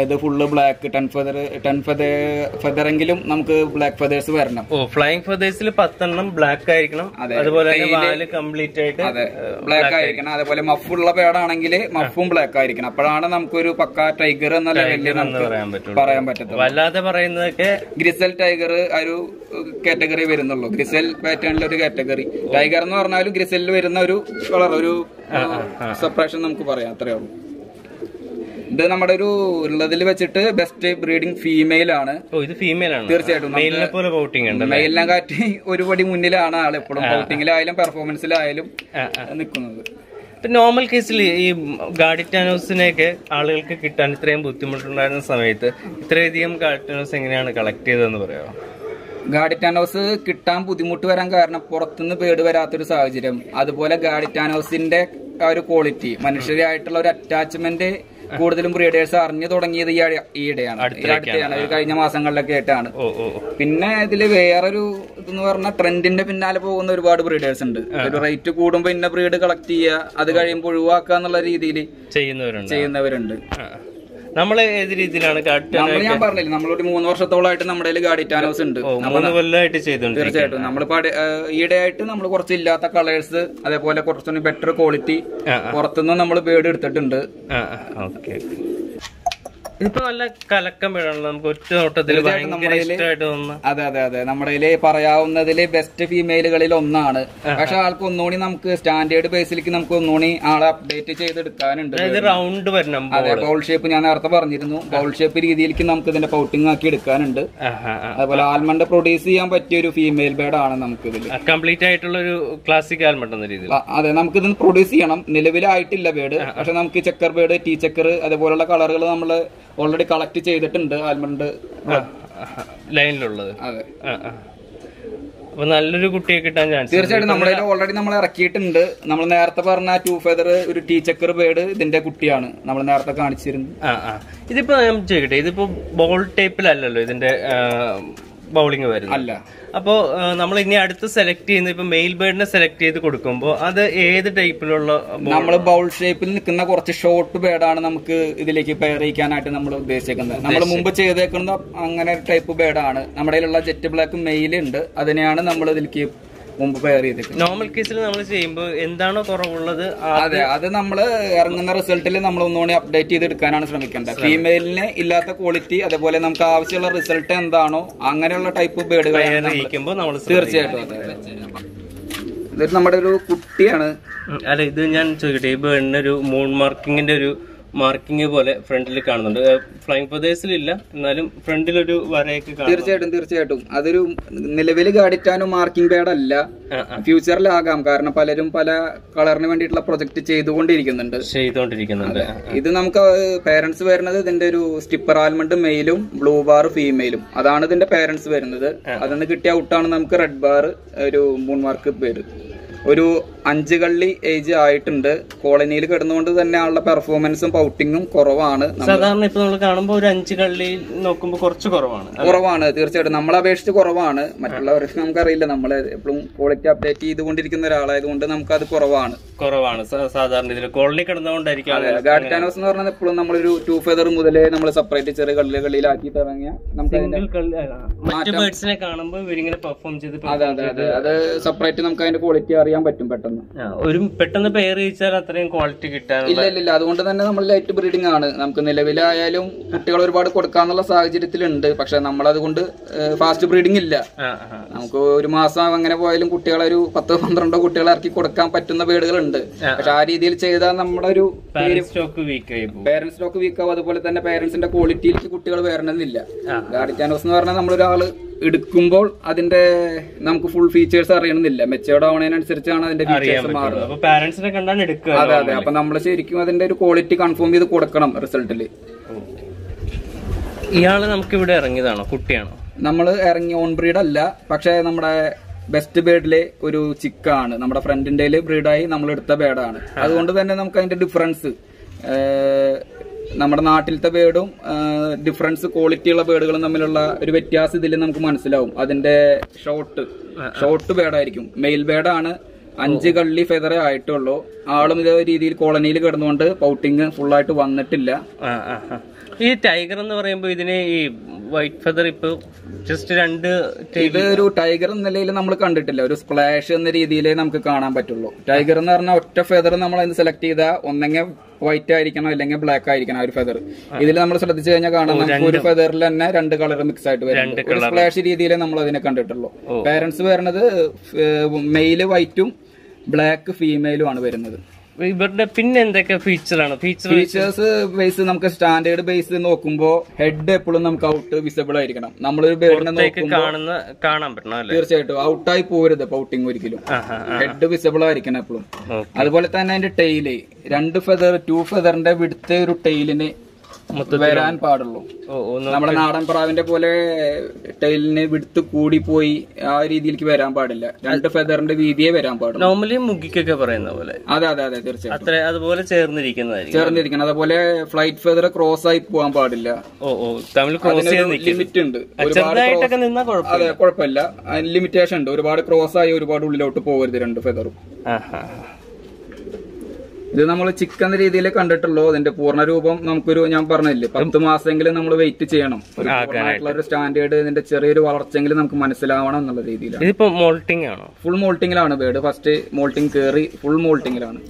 ഇത് full black ten feather ten feather ഫെദറെങ്കിലും നമുക്ക് ബ്ലാക്ക് ഫെദേഴ്സ് വരണം. ഓ ഫ്ലൈങ് ഫെതേഴ്സിൽ പത്തെണ്ണം ബ്ലാക്ക് ആയിരിക്കണം. അതേപോലെ കംപ്ലീറ്റ് ആയിട്ട് അതെ ബ്ലാക്ക് ആയിരിക്കണം. അതേപോലെ മഫുള്ള പേടാണെങ്കിൽ മഫും ബ്ലാക്ക് ആയിരിക്കണം. അപ്പോഴാണ് നമുക്കൊരു പക്ക ടൈഗർ എന്ന ലെവലിൽ നമുക്ക് പറയാൻ പറ്റത്തുള്ളൂ. വല്ലാതെ പറയുന്നതൊക്കെ ഗ്രിസൽ ടൈഗർ ഒരു കാറ്റഗറി വരുന്നുള്ളൂ. ഗ്രിസൽ പാറ്റേണിലെ ഒരു കാറ്റഗറി ടൈഗർ എന്ന് പറഞ്ഞാലും ഗ്രിസലിൽ വരുന്ന ഒരു കളർ ഒരു സെപ്പറേഷൻ നമുക്ക് പറയാം. അത്രേ ഉള്ളൂ. ഇത് നമ്മുടെ ഒരു ഉള്ളതിൽ വെച്ചിട്ട് ബെസ്റ്റ് ബ്രീഡിംഗ് ഫീമെയിൽ ആണ്. ഓ ഇത് ഫീമെയിൽ ആണ്. തീർച്ചയായിട്ടും. മെയിലിനെ കാറ്റി ഒരു പടി മുന്നിലാണ് ആൾ എപ്പോഴും കൗട്ടിങ്ങിലായാലും പെർഫോമൻസിലായാലും. നിൽക്കുന്നത് നോർമൽ കേസിൽ ഈ ഗാഡിറ്റാനോസിനെയൊക്കെ ആളുകൾക്ക് കിട്ടാൻ ഇത്രയും ബുദ്ധിമുട്ടുണ്ടായിരുന്ന സമയത്ത് ഇത്രയധികം ഗാഡിറ്റാനോസ് എങ്ങനെയാണ് കളക്ട് ചെയ്തതെന്ന് പറയാമോ? ഗാഡിറ്റാനോസ് കിട്ടാൻ ബുദ്ധിമുട്ട് വരാൻ കാരണം പുറത്തുനിന്ന് പേട് വരാത്തൊരു സാഹചര്യം. അതുപോലെ ഗാഡിറ്റാനോസിന്റെ ആ ഒരു ക്വാളിറ്റി മനുഷ്യരായിട്ടുള്ള ഒരു അറ്റാച്ച്മെന്റ് കൂടുതലും ബ്രീഡേഴ്സ് അറിഞ്ഞു തുടങ്ങിയത് ഈ ഈയിടെയാണ് അടുത്തെയാണ്. ഈ കഴിഞ്ഞ മാസങ്ങളിലൊക്കെ ആയിട്ടാണ്. പിന്നെ ഇതിൽ വേറൊരു ഇതെന്ന് പറഞ്ഞാൽ ട്രെൻഡിന്റെ പിന്നാലെ പോകുന്ന ഒരുപാട് ബ്രീഡേഴ്സ് ഉണ്ട്. ഒരു റേറ്റ് കൂടുമ്പോ ഇന്ന ബ്രീഡ് കളക്ട് ചെയ്യുക അത് കഴിയുമ്പോൾ ഒഴിവാക്കുക എന്നുള്ള രീതിയിൽ ചെയ്യുന്നവരുണ്ട്. ചെയ്യുന്നവരുണ്ട്. നമ്മൾ ഏത് രീതിയിലാണ് ഞാൻ പറഞ്ഞില്ല നമ്മളൊരു മൂന്ന് വർഷത്തോളമായിട്ട് നമ്മുടെ കയ്യിൽ ഗാഡിറ്റാനോസ് ഉണ്ട്. മൂന്ന് കൊല്ലമായിട്ട് ചെയ്തോണ്ട് തീർച്ചയായിട്ടും. നമ്മളിപ്പോ ഈയിടെ ആയിട്ട് നമ്മൾ കുറച്ച് ഇല്ലാത്ത കളേഴ്സ് അതേപോലെ കുറച്ചൊന്ന് ബെറ്റർ ക്വാളിറ്റി പുറത്തുനിന്ന് നമ്മൾ ബേഡ് എടുത്തിട്ടുണ്ട്. ഓക്കെ. ഇതിപ്പോ നല്ല കലക്കം വീഴാണല്ലോ നമുക്ക് ഒറ്റ നോട്ടത്തിൽ അതെ അതെ അതെ. നമ്മുടെ പറയാവുന്നതിൽ ബെസ്റ്റ് ഫീമെയിലുകളിൽ ഒന്നാണ്. പക്ഷെ ആൾക്ക് ഒന്നുകൂടി നമുക്ക് സ്റ്റാൻഡേർഡ് ബേസിലേക്ക് നമുക്ക് ഒന്നുകൂടി ആളെ അപ്ഡേറ്റ് ചെയ്തെടുക്കാനുണ്ട്. റൗണ്ട് വരണം അതെ ബൗൾ ഷേപ്പ് ഞാൻ നേരത്തെ പറഞ്ഞിരുന്നു. ബൗൾ ഷേപ്പ് രീതിയിലേക്ക് നമുക്ക് ഇതിന്റെ പൗട്ടിംഗ് ആക്കി എടുക്കാനുണ്ട്. അതുപോലെ ആൽമണ്ട് പ്രൊഡ്യൂസ് ചെയ്യാൻ പറ്റിയ ഒരു ഫീമെയിൽ ബേഡ് ആണ് നമുക്ക് ഇതിൽ കംപ്ലീറ്റ് ആയിട്ടുള്ള ഒരു ക്ലാസിക് ആൽമണ്ട് എന്ന രീതിയിൽ അതെ നമുക്ക് ഇതിന് പ്രൊഡ്യൂസ് ചെയ്യണം. നിലവിലായിട്ടില്ല ബേഡ് പക്ഷെ നമുക്ക് ചെക്കർ ബേഡ് ടീ ചെക്കർ അതേപോലുള്ള കളറുകൾ നമ്മൾ ഓൾറെഡി കളക്ട് ചെയ്തിട്ടുണ്ട് ആൽമണ്ട് ലൈനിലുള്ളത്. അതെ. അപ്പൊ നല്ലൊരു കുട്ടിയെ കിട്ടാൻ ചാൻസ് തീർച്ചയായിട്ടും നമ്മുടെ ഓൾറെഡി നമ്മൾ ഇറക്കിയിട്ടുണ്ട്. നമ്മൾ നേരത്തെ പറഞ്ഞ ടൂ ഫെദർ ഒരു ടീ ചെക്കർ ഇതിന്റെ കുട്ടിയാണ്. നമ്മൾ നേരത്തെ കാണിച്ചിരുന്നു. ഇതിപ്പോ ഞാൻ ചോദിക്കട്ടെ ഇതിപ്പോ ബോൾ ടൈപ്പിലല്ലല്ലോ ഇതിന്റെ ബൗളിംഗ് വരുന്നത്. അല്ല. അപ്പോ നമ്മൾ ഇനി അടുത്ത് സെലക്ട് ചെയ്യുന്ന ഇപ്പൊ മെയിൽ ബേർഡിനെ സെലക്ട് ചെയ്ത് കൊടുക്കുമ്പോൾ അത് ഏത് ടൈപ്പിലുള്ള നമ്മൾ ബൗൾ ഷേപ്പിൽ നിൽക്കുന്ന കുറച്ച് ഷോർട്ട് ബേഡാണ് നമുക്ക് ഇതിലേക്ക് പെയർ ചെയ്യിക്കാനായിട്ട് നമ്മൾ ഉദ്ദേശിക്കുന്നത്. നമ്മൾ മുമ്പ് ചെയ്തേക്കുന്ന അങ്ങനെ ടൈപ്പ് ബേഡാണ് നമ്മുടെ കയ്യിലുള്ള ജെറ്റ് ബ്ലാക്ക് മെയിൽ ഉണ്ട്. അതിനെയാണ് നമ്മൾ ഇതിലേക്ക് മുമ്പ് പെയർ ചെയ്തിട്ട് നോർമൽ കേസിൽ നമ്മൾ ചെയ്യുമ്പോൾ എന്താണോ കുറവുള്ളത് അതെ അത് നമ്മൾ ഇറങ്ങുന്ന റിസൾട്ടിൽ നമ്മൾ ഒന്നുകൂടി അപ്ഡേറ്റ് ചെയ്ത് എടുക്കാനാണ് ശ്രമിക്കേണ്ടത്. ഫീമെയിലിന് ഇല്ലാത്ത ക്വാളിറ്റി അതേപോലെ നമുക്ക് ആവശ്യമുള്ള റിസൾട്ട് എന്താണോ അങ്ങനെയുള്ള ടൈപ്പ് ബേഡുകൾ തീർച്ചയായിട്ടും. ഇതൊരു നമ്മുടെ ഒരു കുട്ടിയാണ്. അല്ല ഇത് ഞാൻ ചോദിക്കട്ടെ ഈ ബേഡിന് ഒരു മൂൺ മാർക്കിങ്ങിന്റെ ഒരു മാർക്കിംഗ് പോലെ ഫ്രണ്ടിൽ കാണുന്നുണ്ട്. ഫ്ലൈങ് പ്രദേശത്തിലില്ല എന്നാലും ഫ്രണ്ടിൽ ഒരു വരയൊക്കെ തീർച്ചയായിട്ടും തീർച്ചയായിട്ടും. അതൊരു നിലവിൽ ഗാഡിറ്റാനോ മാർക്കിംഗ് പാഡ് അല്ല. ഫ്യൂച്ചറിലാകാം കാരണം പലരും പല കളറിന് വേണ്ടിയിട്ടുള്ള പ്രൊജക്ട് ചെയ്തുകൊണ്ടിരിക്കുന്നുണ്ട്. ചെയ്തുകൊണ്ടിരിക്കുന്നുണ്ട്. ഇത് നമുക്ക് പേരൻസ് വരുന്നത് ഇതിന്റെ ഒരു സ്റ്റിപ്പർ ആൽമണ്ട് മെയിലും ബ്ലൂ ബാർ ഫീമെയിലും അതാണ് ഇതിന്റെ പേരൻസ് വരുന്നത്. അതിന് കിട്ടിയ ഔട്ടാണ് നമുക്ക് റെഡ് ബാർ ഒരു മൂൺ മാർക്ക് പേര്. ഒരു അഞ്ച് കള്ളി ഏജ് ആയിട്ടുണ്ട്. കോളനിയിൽ കിടന്നുകൊണ്ട് തന്നെ ആളുടെ പെർഫോമൻസും പൗട്ടിങ്ങും കുറവാണ്. സാധാരണ ഇപ്പൊ നമ്മൾ കാണുമ്പോൾ ഒരു അഞ്ച് കള്ളി നോക്കുമ്പോൾ കുറച്ച് കുറവാണ്. കുറവാണ് തീർച്ചയായിട്ടും. നമ്മളെ അപേക്ഷിച്ച് കുറവാണ്. മറ്റുള്ളവർക്ക് നമുക്കറിയില്ല. നമ്മൾ എപ്പോഴും ക്വാളിറ്റി അപ്ഡേറ്റ് ചെയ്തുകൊണ്ടിരിക്കുന്ന ഒരാളായതുകൊണ്ട് നമുക്കത് കുറവാണ്. കുറവാണ്. സാധാരണ ഇതിൽ കോളനി കിടന്നുകൊണ്ടായിരിക്കും ഗാർഡ് കാനോസ് എന്ന് പറഞ്ഞാൽ എപ്പോഴും നമ്മളൊരു ടൂ ഫെദർ മുതലേ നമ്മൾ സെപ്പറേറ്റ് ചെറിയ കള്ളികളിലാക്കി തുടങ്ങിയ നമുക്ക് കള്ളി- കാണുമ്പോൾ ഇവരിങ്ങനെ പെർഫോം ചെയ്ത് അതെ അതെ അതെ. അത് സെപ്പറേറ്റ് നമുക്ക് അതിന്റെ ക്വാളിറ്റി അറിയാൻ പറ്റും പെട്ടെന്ന്. ഒരു പെട്ടെന്ന് പെയർ ചോദിച്ചാൽ അത്രയും ക്വാളിറ്റി കിട്ടാൻ ഇല്ല ഇല്ല അതുകൊണ്ട് തന്നെ നമ്മൾ ലൈറ്റ് ബ്രീഡിംഗ് ആണ്. നമുക്ക് നിലവിലായാലും കുട്ടികൾ ഒരുപാട് കൊടുക്കാന്നുള്ള സാഹചര്യത്തിലുണ്ട്. പക്ഷെ നമ്മൾ അതുകൊണ്ട് ഫാസ്റ്റ് ബ്രീഡിംഗ് ഇല്ല. നമുക്ക് ഒരു മാസം അങ്ങനെ പോയാലും കുട്ടികളെ ഒരു പത്തോ പന്ത്രണ്ടോ കുട്ടികളെ ഇറക്കി കൊടുക്കാൻ പറ്റുന്ന വീടുകളുണ്ട്. പക്ഷെ ആ രീതിയിൽ ചെയ്താൽ നമ്മുടെ ഒരു പേരന്റ് സ്റ്റോക്ക് വീക്ക് വീക്കാവും അതുപോലെ തന്നെ പേരന്റ്സിന്റെ ക്വാളിറ്റിയിലേക്ക് കുട്ടികൾ വരണമെന്നില്ല. ഗാഡിറ്റാനോസ് എന്ന് പറഞ്ഞാൽ നമ്മളൊരാൾ എടുക്കുമ്പോൾ അതിന്റെ നമുക്ക് ഫുൾ ഫീച്ചേഴ്സ് അറിയണമെന്നില്ല. മെച്ചേർഡ് ആവണതിനനുസരിച്ചാണ് അതിന്റെ ഫീച്ചേഴ്സ് മാറുന്നത് അപ്പൊ പാരന്റ്സിനെ കണ്ടാണ് എടുക്കുക അതെ അതെ. അപ്പൊ നമ്മൾ ശരിക്കും അതിന്റെ ഒരു ക്വാളിറ്റി കൺഫേം ചെയ്ത് കൊടുക്കണം റിസൾട്ടിൽ ഇയാൾ നമുക്ക് ഇവിടെ ഇറങ്ങിയതാണോ? കുട്ടിയാണോ? നമ്മൾ ഇറങ്ങി ഓൺ ബ്രീഡ് അല്ല. പക്ഷെ നമ്മുടെ ബെസ്റ്റ് ബേഡിലെ ഒരു ചിക്കാണ്. നമ്മുടെ ഫ്രണ്ടിന്റെ ബ്രീഡായി നമ്മൾ എടുത്ത ബേഡാണ്. അതുകൊണ്ട് തന്നെ നമുക്ക് അതിന്റെ ഡിഫറൻസ് നമ്മുടെ നാട്ടിലത്തെ ബേഡും ഡിഫറൻസ് ക്വാളിറ്റി ഉള്ള ബേഡുകളും തമ്മിലുള്ള ഒരു വ്യത്യാസം ഇതിൽ നമുക്ക് മനസ്സിലാവും. അതിന്റെ ഷോർട്ട് ഷോർട്ട് ബേഡായിരിക്കും. മെയിൽ ബേഡാണ് അഞ്ച് കള്ളി ഫെതറേ ആയിട്ടുള്ളൂ. ആളും ഇതേ രീതിയിൽ കോളനിയിൽ കിടന്നുകൊണ്ട് പൗട്ടിങ് ഫുള്ളായിട്ട് വന്നിട്ടില്ല. ഈ ടൈഗർ എന്ന് പറയുമ്പോൾ ഇതിന് ഈ വൈറ്റ് ഫെദർ ഇപ്പൊ ജസ്റ്റ് രണ്ട് ഇത് ഒരു ടൈഗർ എന്ന നിലയിൽ നമ്മൾ കണ്ടിട്ടില്ല. ഒരു സ്പ്ലാഷ് എന്ന രീതിയിലേ നമുക്ക് കാണാൻ പറ്റുള്ളൂ. ടൈഗർ എന്ന് പറഞ്ഞാൽ ഒറ്റ ഫെദർ നമ്മൾ അതിന് സെലക്ട് ചെയ്താൽ ഒന്നെങ്കിൽ വൈറ്റ് ആയിരിക്കണം അല്ലെങ്കിൽ ബ്ലാക്ക് ആയിരിക്കണം ആ ഒരു ഫെദർ ഇതിൽ നമ്മൾ ശ്രദ്ധിച്ചു കഴിഞ്ഞാൽ കാണാം നമുക്ക് ഒരു ഫെദറിൽ തന്നെ രണ്ട് കളർ മിക്സ് ആയിട്ട് വരും സ്പ്ലാഷ് രീതിയിലേ നമ്മൾ അതിനെ കണ്ടിട്ടുള്ളൂ. പാരന്റ്സ് വരുന്നത് മെയിൽ വൈറ്റും ബ്ലാക്ക് ഫീമെയിലും ആണ് വരുന്നത്. ഇവരുടെ പിന്നെ എന്തൊക്കെ ഫീച്ചറാണ് ഫീച്ചർ ഫീച്ചേഴ്സ് ബേസ് നമുക്ക് സ്റ്റാൻഡേർഡ് ബേസ് നോക്കുമ്പോ ഹെഡ് എപ്പോഴും നമുക്ക് ഔട്ട് വിസിബിൾ ആയിരിക്കണം. നമ്മളൊരു ബേഡിനെ കാണുന്ന കാണാൻ പറ്റണം തീർച്ചയായിട്ടും. ഔട്ടായി പോരുത് പൗട്ടിങ് ഒരിക്കലും. ഹെഡ് വിസിബിൾ ആയിരിക്കണം എപ്പോഴും. അതുപോലെ തന്നെ അതിന്റെ ടെയിൽ രണ്ട് ഫെദർ ടു ഫെദറിന്റെ വിടുത്തെ ഒരു ടെയിലിന് വരാൻ പാടുള്ളൂ. നമ്മുടെ നാടൻ പ്രാവിന്റെ പോലെ ടൈലിന് വിടുത്ത് കൂടി പോയി ആ രീതിയിലേക്ക് വരാൻ പാടില്ല. രണ്ട് ഫെദറിന്റെ വീതിയെ വരാൻ പാടുള്ളൂ. നോർമലി മുഖിക്കൊക്കെ പറയുന്ന പോലെ. അതെ അതെ അതെ തീർച്ചയായും അതുപോലെ ചേർന്നിരിക്കുന്നതായിരിക്കും. ചേർന്നിരിക്കണം. അതുപോലെ ഫ്ലൈറ്റ് ഫെദർ ക്രോസ് ആയി പോകാൻ പാടില്ല. ഓ ഓ തമിഴ് ക്രോസ് ലിമിറ്റ് ഉണ്ട്. അതെ കുഴപ്പമില്ല. ലിമിറ്റേഷൻ ഉണ്ട്. ഒരുപാട് ക്രോസ് ആയി ഒരുപാട് ഉള്ളിലോട്ട് പോകരുത് രണ്ട് ഫെദറും. ഇത് നമ്മൾ ചിക്കൻ രീതിയിൽ കണ്ടിട്ടുള്ളൂ. അതിന്റെ പൂർണ രൂപം നമുക്കൊരു ഞാൻ പറഞ്ഞില്ലേ പത്ത് മാസമെങ്കിലും നമ്മൾ വെയിറ്റ് ചെയ്യണം. ഒരു സ്റ്റാൻഡേർഡ് ഇതിന്റെ ചെറിയൊരു വളർച്ചയെങ്കിലും നമുക്ക് മനസ്സിലാവണം എന്നുള്ള രീതിയിലാണ്. ഇതിപ്പോ മോൾട്ടിംഗ് ആണോ? ഫുൾ മോൾട്ടിങ്ങിലാണ് ബേഡ് ഫസ്റ്റ് മോൾട്ടിംഗ് കയറി ഫുൾ മോൾട്ടിംഗിലാണ്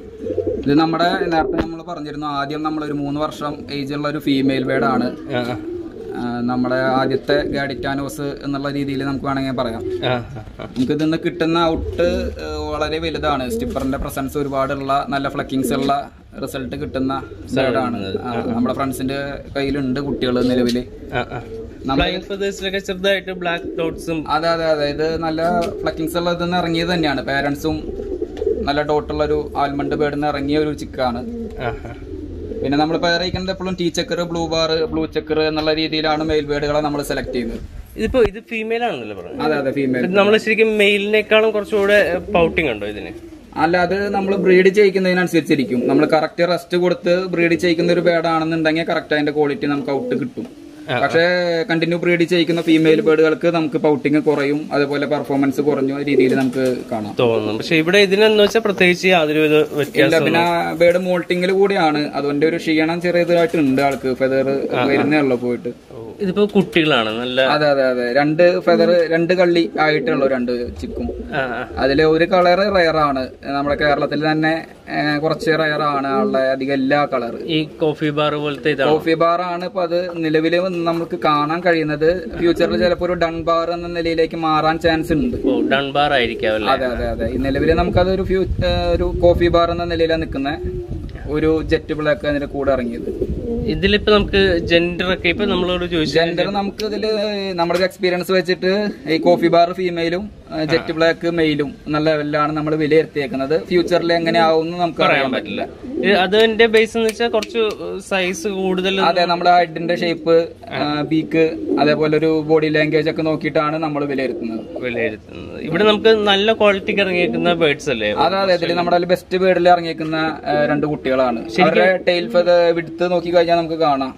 ഇത് നമ്മുടെ നേരത്തെ നമ്മൾ പറഞ്ഞിരുന്നു ആദ്യം നമ്മൾ ഒരു മൂന്ന് വർഷം ഏജ് ഉള്ള ഒരു ഫീമെയിൽ ആ. നമ്മുടെ ആദ്യത്തെ ഗാഡിറ്റാനോസ് എന്നുള്ള രീതിയിൽ നമുക്ക് വേണമെങ്കിൽ പറയാം. നമുക്ക് ഇതിന്ന് കിട്ടുന്ന ഔട്ട് വളരെ വലുതാണ്. സ്റ്റിപ്പറിന്റെ പ്രസൻസ് ഒരുപാടുള്ള നല്ല ഫ്ലക്കിങ്സ് ഉള്ള റിസൾട്ട് കിട്ടുന്ന സൈഡാണ് നമ്മുടെ ഫ്രണ്ട്സിന്റെ കയ്യിലുണ്ട് കുട്ടികൾ. ലൊക്കെ ചെറുതായിട്ട് ബ്ലാക്ക് ഡോട്ട്സും അതെ അതെ അതെ. ഇത് നല്ല ഫ്ലക്കിങ്സ് ഉള്ളത് ഇറങ്ങിയത് തന്നെയാണ്. പേരൻസും നല്ല ഡോട്ടുള്ള ഒരു ആൽമണ്ട് ബേഡിന്ന് ഇറങ്ങിയ ഒരു ചിക്കാണ്. പിന്നെ നമ്മൾ അറിയിക്കുന്നത് എപ്പോഴും T checker blue bar blue checker എന്നുള്ള രീതിയിലാണ് മെയിൽ ബേഡുകളെ നമ്മൾ സെലക്ട് ചെയ്യുന്നത്. ഇതിപ്പോ ഇത് ഫീമെയിൽ ആണല്ലോ പറയുന്നത് അതെ അതെ ഫീമെയിൽ നമ്മൾ ശരിക്കും മെയിലിനേക്കാളും കുറച്ചുകൂടെ പൗട്ടിംഗ് ഉണ്ടോ ഇതിന്? അല്ല അത് നമ്മൾ ബ്രീഡ് ചെയ്യിക്കുന്നതിനനുസരിച്ചിരിക്കും. നമ്മൾ കറക്റ്റ് റെസ്റ്റ് കൊടുത്ത് ബ്രീഡ് ചെയ്യിക്കുന്ന ഒരു ബേഡാണെന്നുണ്ടെങ്കിൽ കറക്റ്റ് അതിന്റെ ക്വാളിറ്റി നമുക്ക് ഔട്ട് കിട്ടും. പക്ഷേ കണ്ടിന്യൂ ബ്രീഡ് ചെയ്യിക്കുന്ന ഫീമെയിൽ ബേഡുകൾക്ക് നമുക്ക് പൗട്ടിങ് കുറയും അതുപോലെ പെർഫോമൻസ് കുറഞ്ഞ രീതിയിൽ നമുക്ക് കാണാം. തോന്നുന്നു പക്ഷെ ഇവിടെ ഇതിനെന്ന് വെച്ചാൽ പ്രത്യേകിച്ച് യാതൊരു ഇല്ല പിന്നെ ബേഡ് മോൾട്ടിങ്ങിൽ കൂടിയാണ്. അതുകൊണ്ട് ഒരു ക്ഷീണം ചെറിയതായിട്ടുണ്ട് ആൾക്ക്. ഫെതർ വരുന്നേ ഉള്ളൂ പോയിട്ട്. ഇതിപ്പോ കുട്ടികളാണ് നല്ല അതെ അതെ അതെ. രണ്ട് ഫെദർ രണ്ട് കള്ളി ആയിട്ടുള്ള രണ്ട് ചിക്കും. അതിൽ ഒരു കളർ റയറാണ് നമ്മുടെ കേരളത്തിൽ തന്നെ കുറച്ച് കുറച്ച് ആണ്. ആളുടെ അധികം എല്ലാ കളർ ഈ കോഫി ബാർ പോലത്തെ കോഫി ബാർ ആണ് ഇപ്പൊ അത് നിലവിൽ നമുക്ക് കാണാൻ കഴിയുന്നത്. ഫ്യൂച്ചറിൽ ചിലപ്പോൾ ഒരു ഡൺ ബാർ എന്ന നിലയിലേക്ക് മാറാൻ ചാൻസ് ഉണ്ട്. ഡൺ ബാർ ആയിരിക്കും അതെ അതെ അതെ. നിലവിൽ നമുക്കത് ഒരു ഫ്യൂ ഒരു കോഫി ബാർ എന്ന നിലയിലാണ് നിൽക്കുന്നത് ഒരു ജെറ്റ് ബ്ലാക്ക് അതിന്റെ കൂടെ ഇറങ്ങിയത്. ഇതിലിപ്പോ നമുക്ക് ജെൻഡർ ഒക്കെ ഇപ്പൊ നമ്മളോട് ചോദിച്ചു ജെൻഡർ നമുക്ക് ഇതിൽ നമ്മുടെ എക്സ്പീരിയൻസ് വെച്ചിട്ട് ഈ കോഫി ബാർ ഫീമെയിലും ജെറ്റ് ബ്ലാക്ക് മെയിലും നല്ല ലെവലിലാണ് നമ്മൾ വിലയിരുത്തിയേക്കുന്നത്. ഫ്യൂച്ചറിൽ എങ്ങനെയാവും നമുക്ക് അറിയാൻ പറ്റില്ല. അതിന്റെ ബേസ് എന്ന് വെച്ചാൽ കുറച്ച് സൈസ് കൂടുതൽ അതെ നമ്മുടെ ഹെഡിന്റെ ഷേപ്പ് ബീക്ക് അതേപോലെ ഒരു ബോഡി ലാംഗ്വേജ് ഒക്കെ നോക്കിയിട്ടാണ് നമ്മൾ വിലയിരുത്തുന്നത്. വിലയിരുത്തുന്നത്. ഇവിടെ നമുക്ക് നല്ല ക്വാളിറ്റിക്ക് ഇറങ്ങിയിരിക്കുന്ന ബേർഡ്സ് അല്ലേ? അതെ അതെ ഇതിൽ നമ്മുടെ ബെസ്റ്റ് ബേർഡിൽ ഇറങ്ങിയിരിക്കുന്ന രണ്ട് രണ്ട് കുട്ടികളാണ്. ടെയിൽ ഫെദർ വിടുത്ത് നോക്കി കഴിഞ്ഞാൽ നമുക്ക് കാണാം.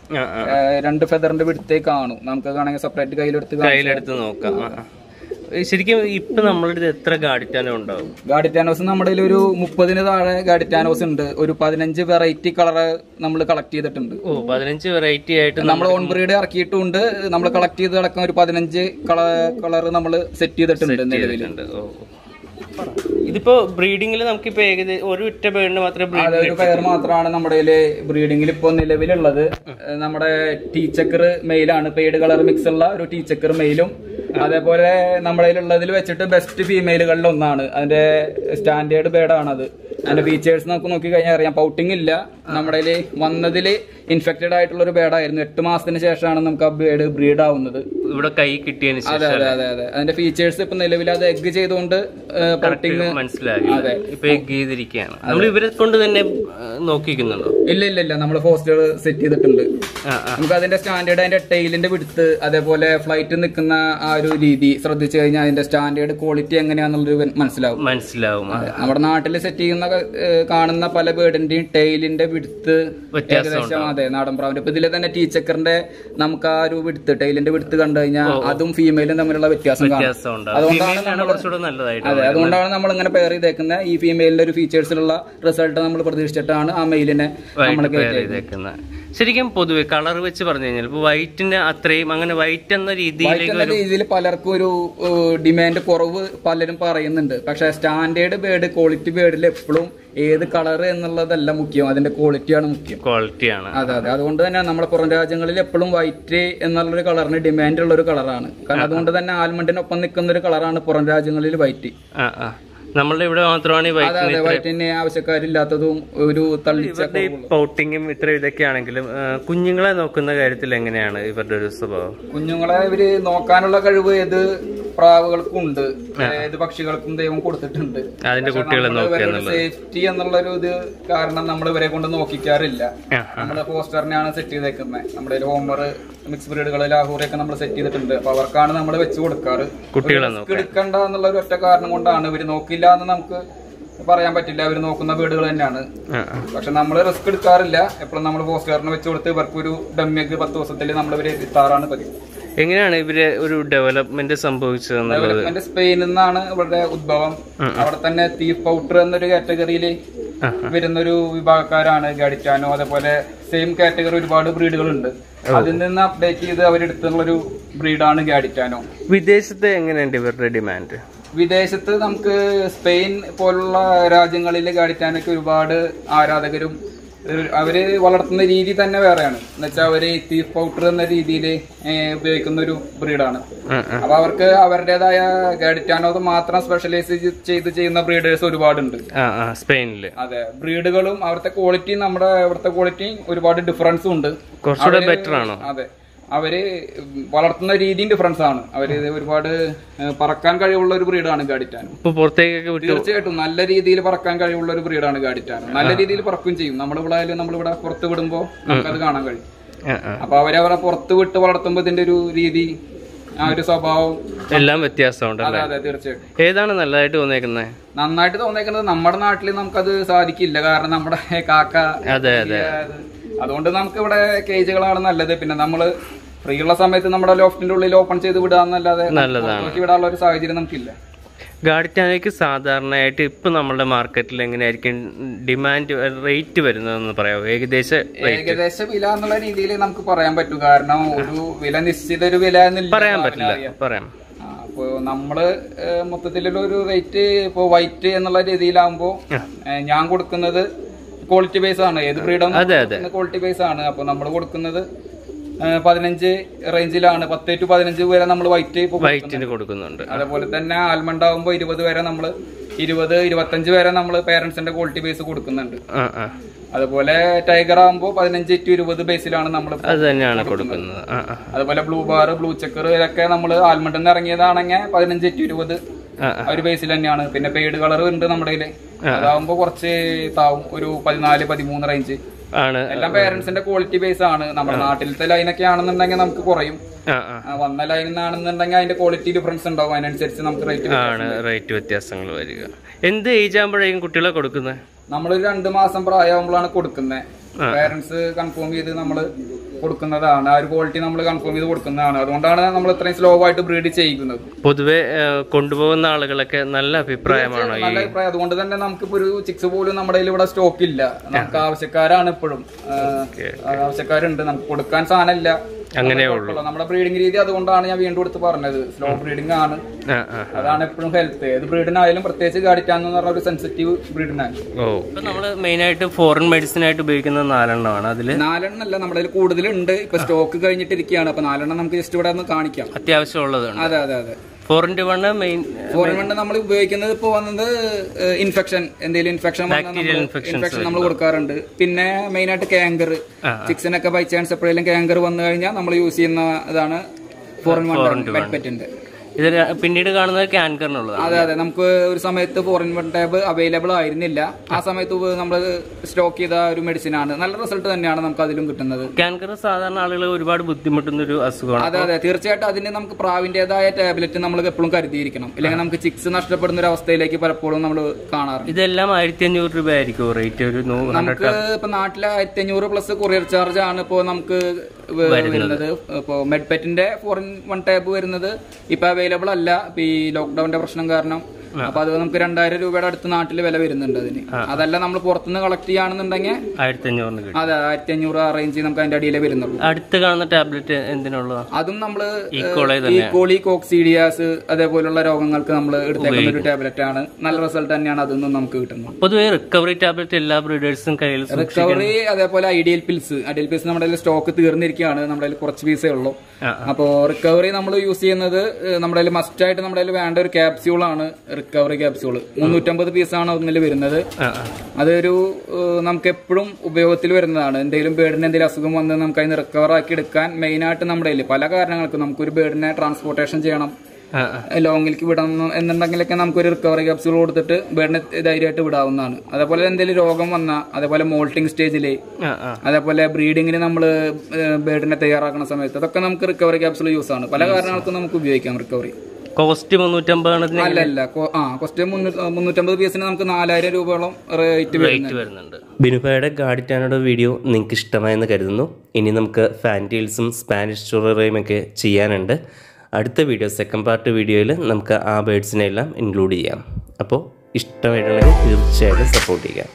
രണ്ട് ഫെദറിന്റെ വിടുത്തേ കാണും. നമുക്ക് കാണാൻ സെപ്പറേറ്റ് കയ്യിലെടുത്ത് കയ്യിലെടുത്ത് നോക്കാം. ശരിക്കും ഇപ്പൊ നമ്മളുടെ എത്ര ഗാഡിറ്റാനോ ഉണ്ടാവും ഗാഡിറ്റാനോസ് നമ്മുടെ ഒരു മുപ്പതിന് താഴെ ഗാഡിറ്റാനോസ് ഉണ്ട്. ഒരു പതിനഞ്ച് വെറൈറ്റി കളർ നമ്മൾ കളക്ട് ചെയ്തിട്ടുണ്ട്. ഓ പതിനഞ്ച് വെറൈറ്റി ആയിട്ട് നമ്മൾ ഓൺ ബ്രീഡ് ഇറക്കിയിട്ടുണ്ട്. നമ്മൾ കളക്ട് ചെയ്ത് കിടക്കുന്ന ഒരു പതിനഞ്ച് കളർ നമ്മൾ സെറ്റ് ചെയ്തിട്ടുണ്ട് നിലവിലുണ്ട് ഓ. ഇതിപ്പോ ബ്രീഡിംഗിൽ നമുക്കിപ്പോ ഏകദേശം ഒരു ഒറ്റ ബേർഡിന് മാത്രമേ ഒരു പെയർ മാത്രമാണ് നമ്മുടെ ബ്രീഡിംഗിൽ ഇപ്പൊ നിലവിലുള്ളത്. നമ്മുടെ ടീച്ചക്കർ മെയിലാണ്. പെയ്ഡ് കളർ മിക്സ് ഉള്ള ഒരു ടീച്ചക്കർ മെയിലും അതേപോലെ നമ്മുടെ ഉള്ളതിൽ വെച്ചിട്ട് ബെസ്റ്റ് ഫീമെയിലുകളിൽ ഒന്നാണ്. അതിന്റെ സ്റ്റാൻഡേർഡ് ബേഡാണത് അത് അതിന്റെ ഫീച്ചേഴ്സ് നമുക്ക് നോക്കി കഴിഞ്ഞാൽ അറിയാം. പൗട്ടിംഗ് ഇല്ല. നമ്മുടെ വന്നതിൽ ഇൻഫെക്റ്റഡ് ആയിട്ടുള്ള ഒരു ബേഡായിരുന്നു എട്ട് മാസത്തിന് ശേഷമാണ് നമുക്ക് ആ ബേഡ് ബ്രീഡ് ആവുന്നത്. ഇവിടെ കൈ കിട്ടിയതിന് അതെ ശേഷം അതെ അതെ അതെ. അതിന്റെ ഫീച്ചേഴ്സ് ഇപ്പൊ നിലവിൽ അത് എഗ് ചെയ്തുകൊണ്ട് മനസ്സിലായി. ഇപ്പൊ എഗ് ചെയ്തിരിക്കുകയാണ്. നമ്മൾ ഇവരെ കൊണ്ട് തന്നെ നോക്കിക്കുന്നുണ്ടോ? ഇല്ല ഇല്ല ഇല്ല. നമ്മൾ ഫോസ്റ്റർ സെറ്റ് ചെയ്തിട്ടുണ്ട്. നമുക്ക് അതിന്റെ സ്റ്റാൻഡേർഡ് അതിന്റെ ടൈലിന്റെ വിടുത്ത് അതേപോലെ ഫ്ലൈറ്റ് നിൽക്കുന്ന ആ ഒരു രീതി ശ്രദ്ധിച്ചു കഴിഞ്ഞാൽ അതിന്റെ സ്റ്റാൻഡേർഡ് ക്വാളിറ്റി എങ്ങനെയാന്നുള്ളൊരു മനസ്സിലാവും. മനസ്സിലാവും. നമ്മുടെ നാട്ടിൽ സെറ്റ് ചെയ്യുന്ന കാണുന്ന പല ബേർഡിന്റെയും ടൈലിന്റെ വിടുത്ത് ഏകദേശം അതെ നാടൻ പ്രാവിന്റെ. ഇപ്പൊ ഇതിലെ തന്നെ ടീച്ചക്കറിന്റെ നമുക്ക് ആ ഒരു വിടുത്ത് ടൈലിന്റെ വിടുത്ത് കണ്ടു കഴിഞ്ഞാൽ അതും ഫീമെയിലും തമ്മിലുള്ള വ്യത്യാസം കാണാം. അതുകൊണ്ടാണ് അതെ അതുകൊണ്ടാണ് നമ്മൾ ഇങ്ങനെ പെയർ ചെയ്തേക്കുന്നത് ഈ ഫീമെയിലിന്റെ ഒരു ഫീച്ചേഴ്സിലുള്ള റിസൾട്ട് നമ്മൾ പ്രതീക്ഷിച്ചിട്ടാണ് ആ മെയിലിനെ നമ്മൾ ചെയ്തേക്കുന്നത് ശരിക്കും പൊതുവെ കളർ വെച്ച് പറഞ്ഞു കഴിഞ്ഞാൽ ഇപ്പൊ വൈറ്റിന്റെ അത്രയും അങ്ങനെ വൈറ്റ് എന്ന രീതിയിലേക്ക് രീതിയിൽ പലർക്കും ഒരു ഡിമാൻഡ് കുറവ് പലരും പറയുന്നുണ്ട്. പക്ഷെ സ്റ്റാൻഡേർഡ് ബേഡ് ക്വാളിറ്റി ബേഡിൽ എപ്പോഴും ഏത് കളർ എന്നുള്ളതല്ല മുഖ്യം. അതിന്റെ ക്വാളിറ്റിയാണ് മുഖ്യം. ക്വാളിറ്റിയാണ് അതെ അതെ. അതുകൊണ്ട് തന്നെ നമ്മുടെ പുറം രാജ്യങ്ങളിൽ എപ്പോഴും വൈറ്റ് എന്നുള്ളൊരു കളറിന് ഡിമാൻഡ് ഉള്ള ഒരു കളറാണ് കാരണം അതുകൊണ്ട് തന്നെ ആൽമണ്ടിനൊപ്പം നിൽക്കുന്ന ഒരു കളറാണ് പുറം രാജ്യങ്ങളിൽ വൈറ്റ്. നമ്മളുടെ ഇവിടെ മാത്രമാണ് ഈ അതെ ആവശ്യക്കാരില്ലാത്തതും ഒരു തള്ളിച്ച പൗട്ടിങ്ങും ഇത്ര ഇതൊക്കെ ആണെങ്കിലും കുഞ്ഞുങ്ങളെ നോക്കുന്ന കാര്യത്തിൽ എങ്ങനെയാണ് ഇവരുടെ ഒരു സ്വഭാവം? കുഞ്ഞുങ്ങളെ ഇവർ നോക്കാനുള്ള കഴിവ് ഏത് പ്രാവുകൾക്കും ഉണ്ട്. ഏത് പക്ഷികൾക്കും ദൈവം കൊടുത്തിട്ടുണ്ട്. അതിന്റെ കുട്ടികളെ സേഫ്റ്റി എന്നുള്ള ഒരു ഇത് കാരണം നമ്മൾ ഇവരെ കൊണ്ട് നോക്കിക്കാറില്ല. നമ്മുടെ പോസ്റ്ററിനെയാണ് സെറ്റ് ചെയ്തേക്കുന്നത് നമ്മുടെ ഒരു ഹോമർ മിക്സ് ബ്രീഡുകൾ ലാഹൂറൊക്കെ നമ്മൾ സെറ്റ് ചെയ്തിട്ടുണ്ട്. അപ്പൊ അവർക്കാണ് നമ്മൾ വെച്ച് കൊടുക്കാറ്. കുട്ടികളെ എടുക്കണ്ട എന്നുള്ള ഒരു ഒറ്റ കാരണം കൊണ്ടാണ് ഇവർ നോക്കില്ല എന്ന് നമുക്ക് പറയാൻ പറ്റില്ല. അവർ നോക്കുന്ന വീടുകൾ തന്നെയാണ്. പക്ഷെ നമ്മൾ റിസ്ക് എടുക്കാറില്ല. എപ്പോഴും നമ്മൾ പോസ്റ്റുകാരനെ വെച്ച് കൊടുത്ത് ഇവർക്ക് ഒരു ഡമ്മിയൊക്കെ പത്ത് ദിവസത്തിൽ നമ്മൾ ഇവരെ എത്താറാണ് പതിവ്. എങ്ങനെയാണ് ഇവർ ഒരു ഡെവലപ്മെന്റ് സംഭവിച്ചത് ഡെവലപ്മെന്റ് സ്പെയിനിൽ നിന്നാണ് ഇവരുടെ ഉദ്ഭവം അവിടെ തന്നെ തീഫ് പൗട്ടർ എന്നൊരു കാറ്റഗറിയിൽ വരുന്നൊരു വരുന്ന ഒരു വിഭാഗക്കാരാണ് ഗാഡിറ്റാനോ അതേപോലെ സെയിം കാറ്റഗറി ഒരുപാട് ബ്രീഡുകളുണ്ട് അതിൽ നിന്ന് അപ്ഡേറ്റ് ചെയ്ത് അവരെടുത്തുള്ളൊരു ബ്രീഡാണ് ഗാഡിറ്റാനോ വിദേശത്തെ എങ്ങനെയുണ്ട് ഇവരുടെ ഡിമാൻഡ് വിദേശത്ത് നമുക്ക് സ്പെയിൻ പോലുള്ള രാജ്യങ്ങളിൽ ഗാഡിറ്റാനൊക്കെ ഒരുപാട് ആരാധകരും അവർ വളർത്തുന്ന രീതി തന്നെ വേറെയാണ്. എന്നുവെച്ചാൽ അവർ തീഫ് പൗഡർ എന്ന രീതിയിൽ ഉപയോഗിക്കുന്ന ഒരു ബ്രീഡാണ്. അപ്പൊ അവർക്ക് അവരുടേതായ ഗാഡിറ്റാനോത് മാത്രം സ്പെഷ്യലൈസ് ചെയ്ത് ചെയ്യുന്ന ബ്രീഡേഴ്സ് ഒരുപാടുണ്ട്. സ്പെയിനിൽ അതെ. ബ്രീഡുകളും അവിടുത്തെ ക്വാളിറ്റിയും നമ്മുടെ ഇവിടുത്തെ ക്വാളിറ്റിയും ഒരുപാട് ഡിഫറൻസും ഉണ്ട്. ബെറ്റർ ആണോ? അതെ. അവർ വളർത്തുന്ന രീതിയും ഡിഫറൻസ് ആണ്. അവർ ഒരുപാട് പറക്കാൻ കഴിവുള്ള ഒരു ബ്രീഡാണ് ഗാഡിറ്റാനും. പുറത്തേക്കൊക്കെ തീർച്ചയായിട്ടും നല്ല രീതിയിൽ പറക്കാൻ കഴിവുള്ള ഒരു ബ്രീഡാണ് ഗാഡിറ്റാനും. നല്ല രീതിയിൽ പറക്കും ചെയ്യും. നമ്മളിവിടെ ആയാലും നമ്മളിവിടെ പുറത്ത് വിടുമ്പോൾ നമുക്കത് കാണാൻ കഴിയും. അപ്പൊ അവരവരെ പുറത്ത് വിട്ട് വളർത്തുമ്പോ ഇതിന്റെ ഒരു രീതി ആ ഒരു സ്വഭാവം എല്ലാം വ്യത്യാസമുണ്ട് തീർച്ചയായിട്ടും. ഏതാണ് നല്ലതായിട്ട് തോന്നിയേക്കുന്നത് നന്നായിട്ട് തോന്നിയേക്കുന്നത് നമ്മുടെ നാട്ടിൽ നമുക്കത് സാധിക്കില്ല. കാരണം നമ്മുടെ കാക്ക അതെ അതെ. അതുകൊണ്ട് നമുക്ക് ഇവിടെ കേജുകളാണ് നല്ലത്. പിന്നെ നമ്മൾ ഫ്രീ ഉള്ള സമയത്ത് നമ്മുടെ ലോഫ്റ്റിന്റെ ഉള്ളിൽ ഓപ്പൺ ചെയ്ത് വിടാന്നല്ലാതെ നല്ലതാണ്. വിടാനുള്ള ഒരു സാഹചര്യം നമുക്കില്ല. ഗാഡിറ്റാനയ്ക്ക് സാധാരണയായിട്ട് ഇപ്പം നമ്മുടെ മാർക്കറ്റിൽ എങ്ങനെയായിരിക്കും ഡിമാൻഡ് റേറ്റ് വരുന്നതെന്ന് പറയാമോ ഏകദേശം ഏകദേശം വില എന്നുള്ള രീതിയിൽ നമുക്ക് പറയാൻ പറ്റും. കാരണം ഒരു വില നിശ്ചിത ഒരു വില പറയാൻ പറ്റില്ല. പറയാം. അപ്പോൾ അപ്പൊ നമ്മൾ ഒരു റേറ്റ് ഇപ്പൊ വൈറ്റ് എന്നുള്ള രീതിയിലാവുമ്പോ ഞാൻ കൊടുക്കുന്നത് ക്വാളിറ്റി ബേസ് ആണ്. ഏത് ബ്രീഡും അതെ. ക്വാളിറ്റി ബേസ് ആണ്. അപ്പൊ നമ്മൾ കൊടുക്കുന്നത് പതിനഞ്ച് റേഞ്ചിലാണ് പത്ത് ടു പതിനഞ്ച് വരെ നമ്മൾ വൈറ്റ് വൈറ്റിന് കൊടുക്കുന്നുണ്ട്. അതേപോലെ തന്നെ ആൽമണ്ട് ആകുമ്പോൾ ഇരുപത് വരെ നമ്മൾ ഇരുപത് ഇരുപത്തഞ്ച് വരെ നമ്മൾ പേരൻസിന്റെ ക്വാളിറ്റി ബേസ് കൊടുക്കുന്നുണ്ട്. അതുപോലെ ടൈഗർ ആകുമ്പോൾ പതിനഞ്ച് ടു ഇരുപത് ബേസിലാണ് നമ്മൾ അത് തന്നെയാണ് കൊടുക്കുന്നത്. അതുപോലെ ബ്ലൂ ബാർ ബ്ലൂ ചെക്കർ ഇതൊക്കെ നമ്മൾ ആൽമണ്ടിൽ നിന്ന് ഇറങ്ങിയതാണെങ്കിൽ പതിനഞ്ച് ടു ഇരുപത് ആ ഒരു ബേസിൽ തന്നെയാണ്. പിന്നെ പെയ്ഡ് കളർ ഉണ്ട് നമ്മുടെ കയ്യിൽ. അതാവുമ്പോ കുറച്ച് താവും. ഒരു പതിനാല് പതിമൂന്ന് റേഞ്ച് ആണ്. എല്ലാം പേരൻസിന്റെ ക്വാളിറ്റി ബേസ് ആണ്. നമ്മുടെ നാട്ടിലത്തെ ഒക്കെ ആണെന്നുണ്ടെങ്കിൽ നമുക്ക് കുറയും. വന്ന ലൈനിൽ നിന്നാണെന്നുണ്ടെങ്കിൽ അതിന്റെ ക്വാളിറ്റി ഡിഫറൻസ് ഉണ്ടാവും. അതിനനുസരിച്ച് നമുക്ക് റേറ്റ് ആണ്. റേറ്റ് വ്യത്യാസങ്ങൾ വരിക. എന്ത് ഏജ് ആകുമ്പോഴേക്കും കുട്ടികളെ കൊടുക്കുന്നത്? നമ്മളൊരു രണ്ട് മാസം പ്രായമാകുമ്പോഴാണ് കൊടുക്കുന്നത്. പേരൻസ് കൺഫേം ചെയ്ത് നമ്മൾ കൊടുക്കുന്നതാണ്. ആ ഒരു ക്വാളിറ്റി നമ്മൾ കൺഫേം ചെയ്ത് കൊടുക്കുന്നതാണ്. അതുകൊണ്ടാണ് നമ്മൾ ഇത്രയും സ്ലോ ആയിട്ട് ബ്രീഡ് ചെയ്യുന്നത് പൊതുവെ കൊണ്ടുപോകുന്ന ആളുകളൊക്കെ നല്ല അഭിപ്രായമാണ് നല്ല അഭിപ്രായം. അതുകൊണ്ട് തന്നെ നമുക്കിപ്പോ ഒരു ചിക്സ് പോലും നമ്മുടെ ഇവിടെ സ്റ്റോക്ക് ഇല്ല. നമുക്ക് ആവശ്യക്കാരാണ് ഇപ്പോഴും. ആവശ്യക്കാരുണ്ട്. നമുക്ക് കൊടുക്കാൻ സാധനമില്ല. അങ്ങനെ. നമ്മുടെ ബ്രീഡിംഗ് രീതി അതുകൊണ്ടാണ് ഞാൻ വീണ്ടും എടുത്ത് പറഞ്ഞത്. സ്ലോ ബ്രീഡിംഗ് ആണ്. അതാണ് എപ്പോഴും ഹെൽത്ത് ഏത് ബ്രീഡിനായാലും പ്രത്യേകിച്ച് ഗാഡിറ്റാന്ന് പറഞ്ഞ ഒരു സെൻസിറ്റീവ് ബ്രീഡിനാണ് നമ്മൾ മെയിൻ ആയിട്ട് ഫോറിൻ മെഡിസിൻ ആയിട്ട് ഉപയോഗിക്കുന്ന നാലെണ്ണമാണ് അതിൽ. നാലെണ്ണല്ല നമ്മുടെ കൂടുതലുണ്ട്. ഇപ്പൊ സ്റ്റോക്ക് കഴിഞ്ഞിട്ടിരിക്കുകയാണ്. അപ്പൊ നാലെണ്ണം നമുക്ക് ജസ്റ്റ് ഇവിടെ ഒന്ന് കാണിക്കാം. അത്യാവശ്യമുള്ളതാണ് അതെ അതെ അതെ. Four in into one main four in one നമ്മൾ ഉപയോഗിക്കുന്നത് ഇപ്പോൾ വന്നത് ഇൻഫെക്ഷൻ എന്തെങ്കിലും ഇൻഫെക്ഷൻ ഇൻഫെക്ഷൻ നമ്മൾ കൊടുക്കാറുണ്ട്. പിന്നെ മെയിൻ ആയിട്ട് കാങ്കർ ചിക്സിനൊക്കെ ബൈ ചാൻസ് എപ്പോഴെങ്കിലും കാങ്കർ വന്നു കഴിഞ്ഞാൽ നമ്മൾ യൂസ് ചെയ്യുന്ന ഇതാണ് ഫോറിൻ വൺ പെറ്റിന്റെ ഇത് പിന്നീട് കാണുന്നത് ക്യാൻകറിനുള്ളത് അതെ അതെ. നമുക്ക് ഒരു സമയത്ത് ഫോറിൻ വൺ ടാബ് അവൈലബിൾ ആയിരുന്നില്ല. ആ സമയത്ത് നമ്മൾ സ്റ്റോക്ക് ചെയ്ത ഒരു മെഡിസിൻ ആണ്. നല്ല റിസൾട്ട് തന്നെയാണ് നമുക്ക് അതിലും കിട്ടുന്നത്. ക്യാൻകർ സാധാരണ ആളുകൾ ഒരുപാട് ബുദ്ധിമുട്ടുന്ന ഒരു അസുഖമാണ്. അതെ അതെ. തീർച്ചയായിട്ടും അതിന് നമുക്ക് പ്രാവിന്റേതായ ടാബ്ലറ്റ് നമ്മൾ എപ്പോഴും കരുതിയിരിക്കണം. ഇല്ലെങ്കിൽ നമുക്ക് ചിക്സ് നഷ്ടപ്പെടുന്ന ഒരു അവസ്ഥയിലേക്ക് പലപ്പോഴും നമ്മൾ കാണാറുണ്ട്. ഇതെല്ലാം ആയിരത്തി അഞ്ഞൂറ് രൂപ ആയിരിക്കും റേറ്റ് ഒരു നമുക്ക് ഇപ്പൊ നാട്ടിലെ ആയിരത്തി അഞ്ഞൂറ് പ്ലസ് കൊറിയർ ചാർജ് ആണ് ഇപ്പോ നമുക്ക് വരുന്നത്. ഇപ്പോ മെഡ്പെറ്റിന്റെ ഫോറിൻ വൺ ടാബ് വരുന്നത്. ഇപ്പൊ അവൈലബിൾ അല്ല. ഈ ലോക്ക്ഡൌണിന്റെ പ്രശ്നം കാരണം അപ്പൊ അത് നമുക്ക് രണ്ടായിരം രൂപയുടെ അടുത്ത് നാട്ടിൽ വില വരുന്നുണ്ട് അതിന്. അതല്ല നമ്മൾ പുറത്തുനിന്ന് കളക്ട് ചെയ്യുകയാണെന്നുണ്ടെങ്കിൽ ആയിരത്തി അഞ്ഞൂറിന് അതെ ആയിരത്തി അഞ്ഞൂറ് ആ റേഞ്ച് നമുക്ക് അതിന്റെ അടിയിലേ വരുന്നുള്ളൂ. അടുത്ത് കാണുന്ന ടാബ്ലറ്റ് എന്തിനുള്ള അതും ഈ കോളി കോക്സീഡിയാസ് അതേപോലുള്ള രോഗങ്ങൾക്ക് നമ്മൾ എടുത്തേക്കുന്ന ഒരു ടാബ്ലറ്റ് ആണ്. നല്ല റിസൾട്ട് തന്നെയാണ് അതൊന്നും നമുക്ക് കിട്ടുന്നത്. പൊതുവെ റിക്കവറി ടാബ്ലറ്റ് എല്ലാ ബ്രീഡേഴ്സും കയ്യിൽ റിക്കവറി അതേപോലെ ഐഡിയൽ പിൽസ് ഐഡിയൽ പിൽസ് നമ്മുടെ സ്റ്റോക്ക് തീർന്നിരിക്കുകയാണ്. നമ്മുടെ കുറച്ച് പീസേ ഉള്ളൂ. അപ്പോൾ റിക്കവറി നമ്മൾ യൂസ് ചെയ്യുന്നത് നമ്മുടെ മസ്റ്റ് ആയിട്ട് നമ്മുടെ വേണ്ട ഒരു ക്യാപ്സ്യൂൾ ആണ്. റിക്കവറി ക്യാപ്സ്യൂൾ മുന്നൂറ്റമ്പത് പീസാണ് ഒന്നിൽ വരുന്നത്. അതൊരു നമുക്ക് എപ്പോഴും ഉപയോഗത്തിൽ വരുന്നതാണ്. എന്തെങ്കിലും ബേഡിന് എന്തെങ്കിലും അസുഖം വന്ന് നമുക്ക് അതിന് റിക്കവർ ആക്കി എടുക്കാൻ മെയിൻ ആയിട്ട് നമ്മുടെ കയ്യിൽ പല കാരണങ്ങൾക്കും നമുക്കൊരു ബേഡിനെ ട്രാൻസ്പോർട്ടേഷൻ ചെയ്യണം. ലോങ്ങിലേക്ക് വിടണം എന്നുണ്ടെങ്കിലൊക്കെ നമുക്കൊരു റിക്കവറി ക്യാപ്സ്യൂൾ കൊടുത്തിട്ട് ബേഡിനെ ധൈര്യമായിട്ട് വിടാവുന്നതാണ്. അതേപോലെ എന്തെങ്കിലും രോഗം വന്ന അതേപോലെ മോൾട്ടിങ് സ്റ്റേജിൽ. അതേപോലെ ബ്രീഡിങ്ങിന് നമ്മൾ ബേഡിനെ തയ്യാറാക്കുന്ന സമയത്ത് അതൊക്കെ നമുക്ക് റിക്കവറി ക്യാപ്സ്യൂൾ യൂസ് ആണ്. പല കാരണങ്ങൾക്കും നമുക്ക് ഉപയോഗിക്കാം റിക്കവറി കോസ്റ്റ് മുന്നൂറ്റമ്പതാണ് അല്ലല്ല അല്ല അല്ല ആ കോസ്റ്റ് മുന്നൂറ്റമ്പത് പീസിന് നമുക്ക് നാലായിരം രൂപയോളം റേറ്റ് വരുന്നുണ്ട്. ബിനുഫയുടെ ഗാഡിറ്റാനോടെ വീഡിയോ നിങ്ങൾക്ക് ഇഷ്ടമായെന്ന് കരുതുന്നു. ഇനി നമുക്ക് ഫാന്റീൽസും സ്പാനിഷ് ചുറയും ഒക്കെ ചെയ്യാനുണ്ട്. അടുത്ത വീഡിയോ സെക്കൻഡ് പാർട്ട് വീഡിയോയിൽ നമുക്ക് ആ ബേഡ്സിനെ എല്ലാം ഇൻക്ലൂഡ് ചെയ്യാം. അപ്പോൾ ഇഷ്ടമായിട്ടുണ്ടെങ്കിൽ തീർച്ചയായിട്ടും സപ്പോർട്ട് ചെയ്യാം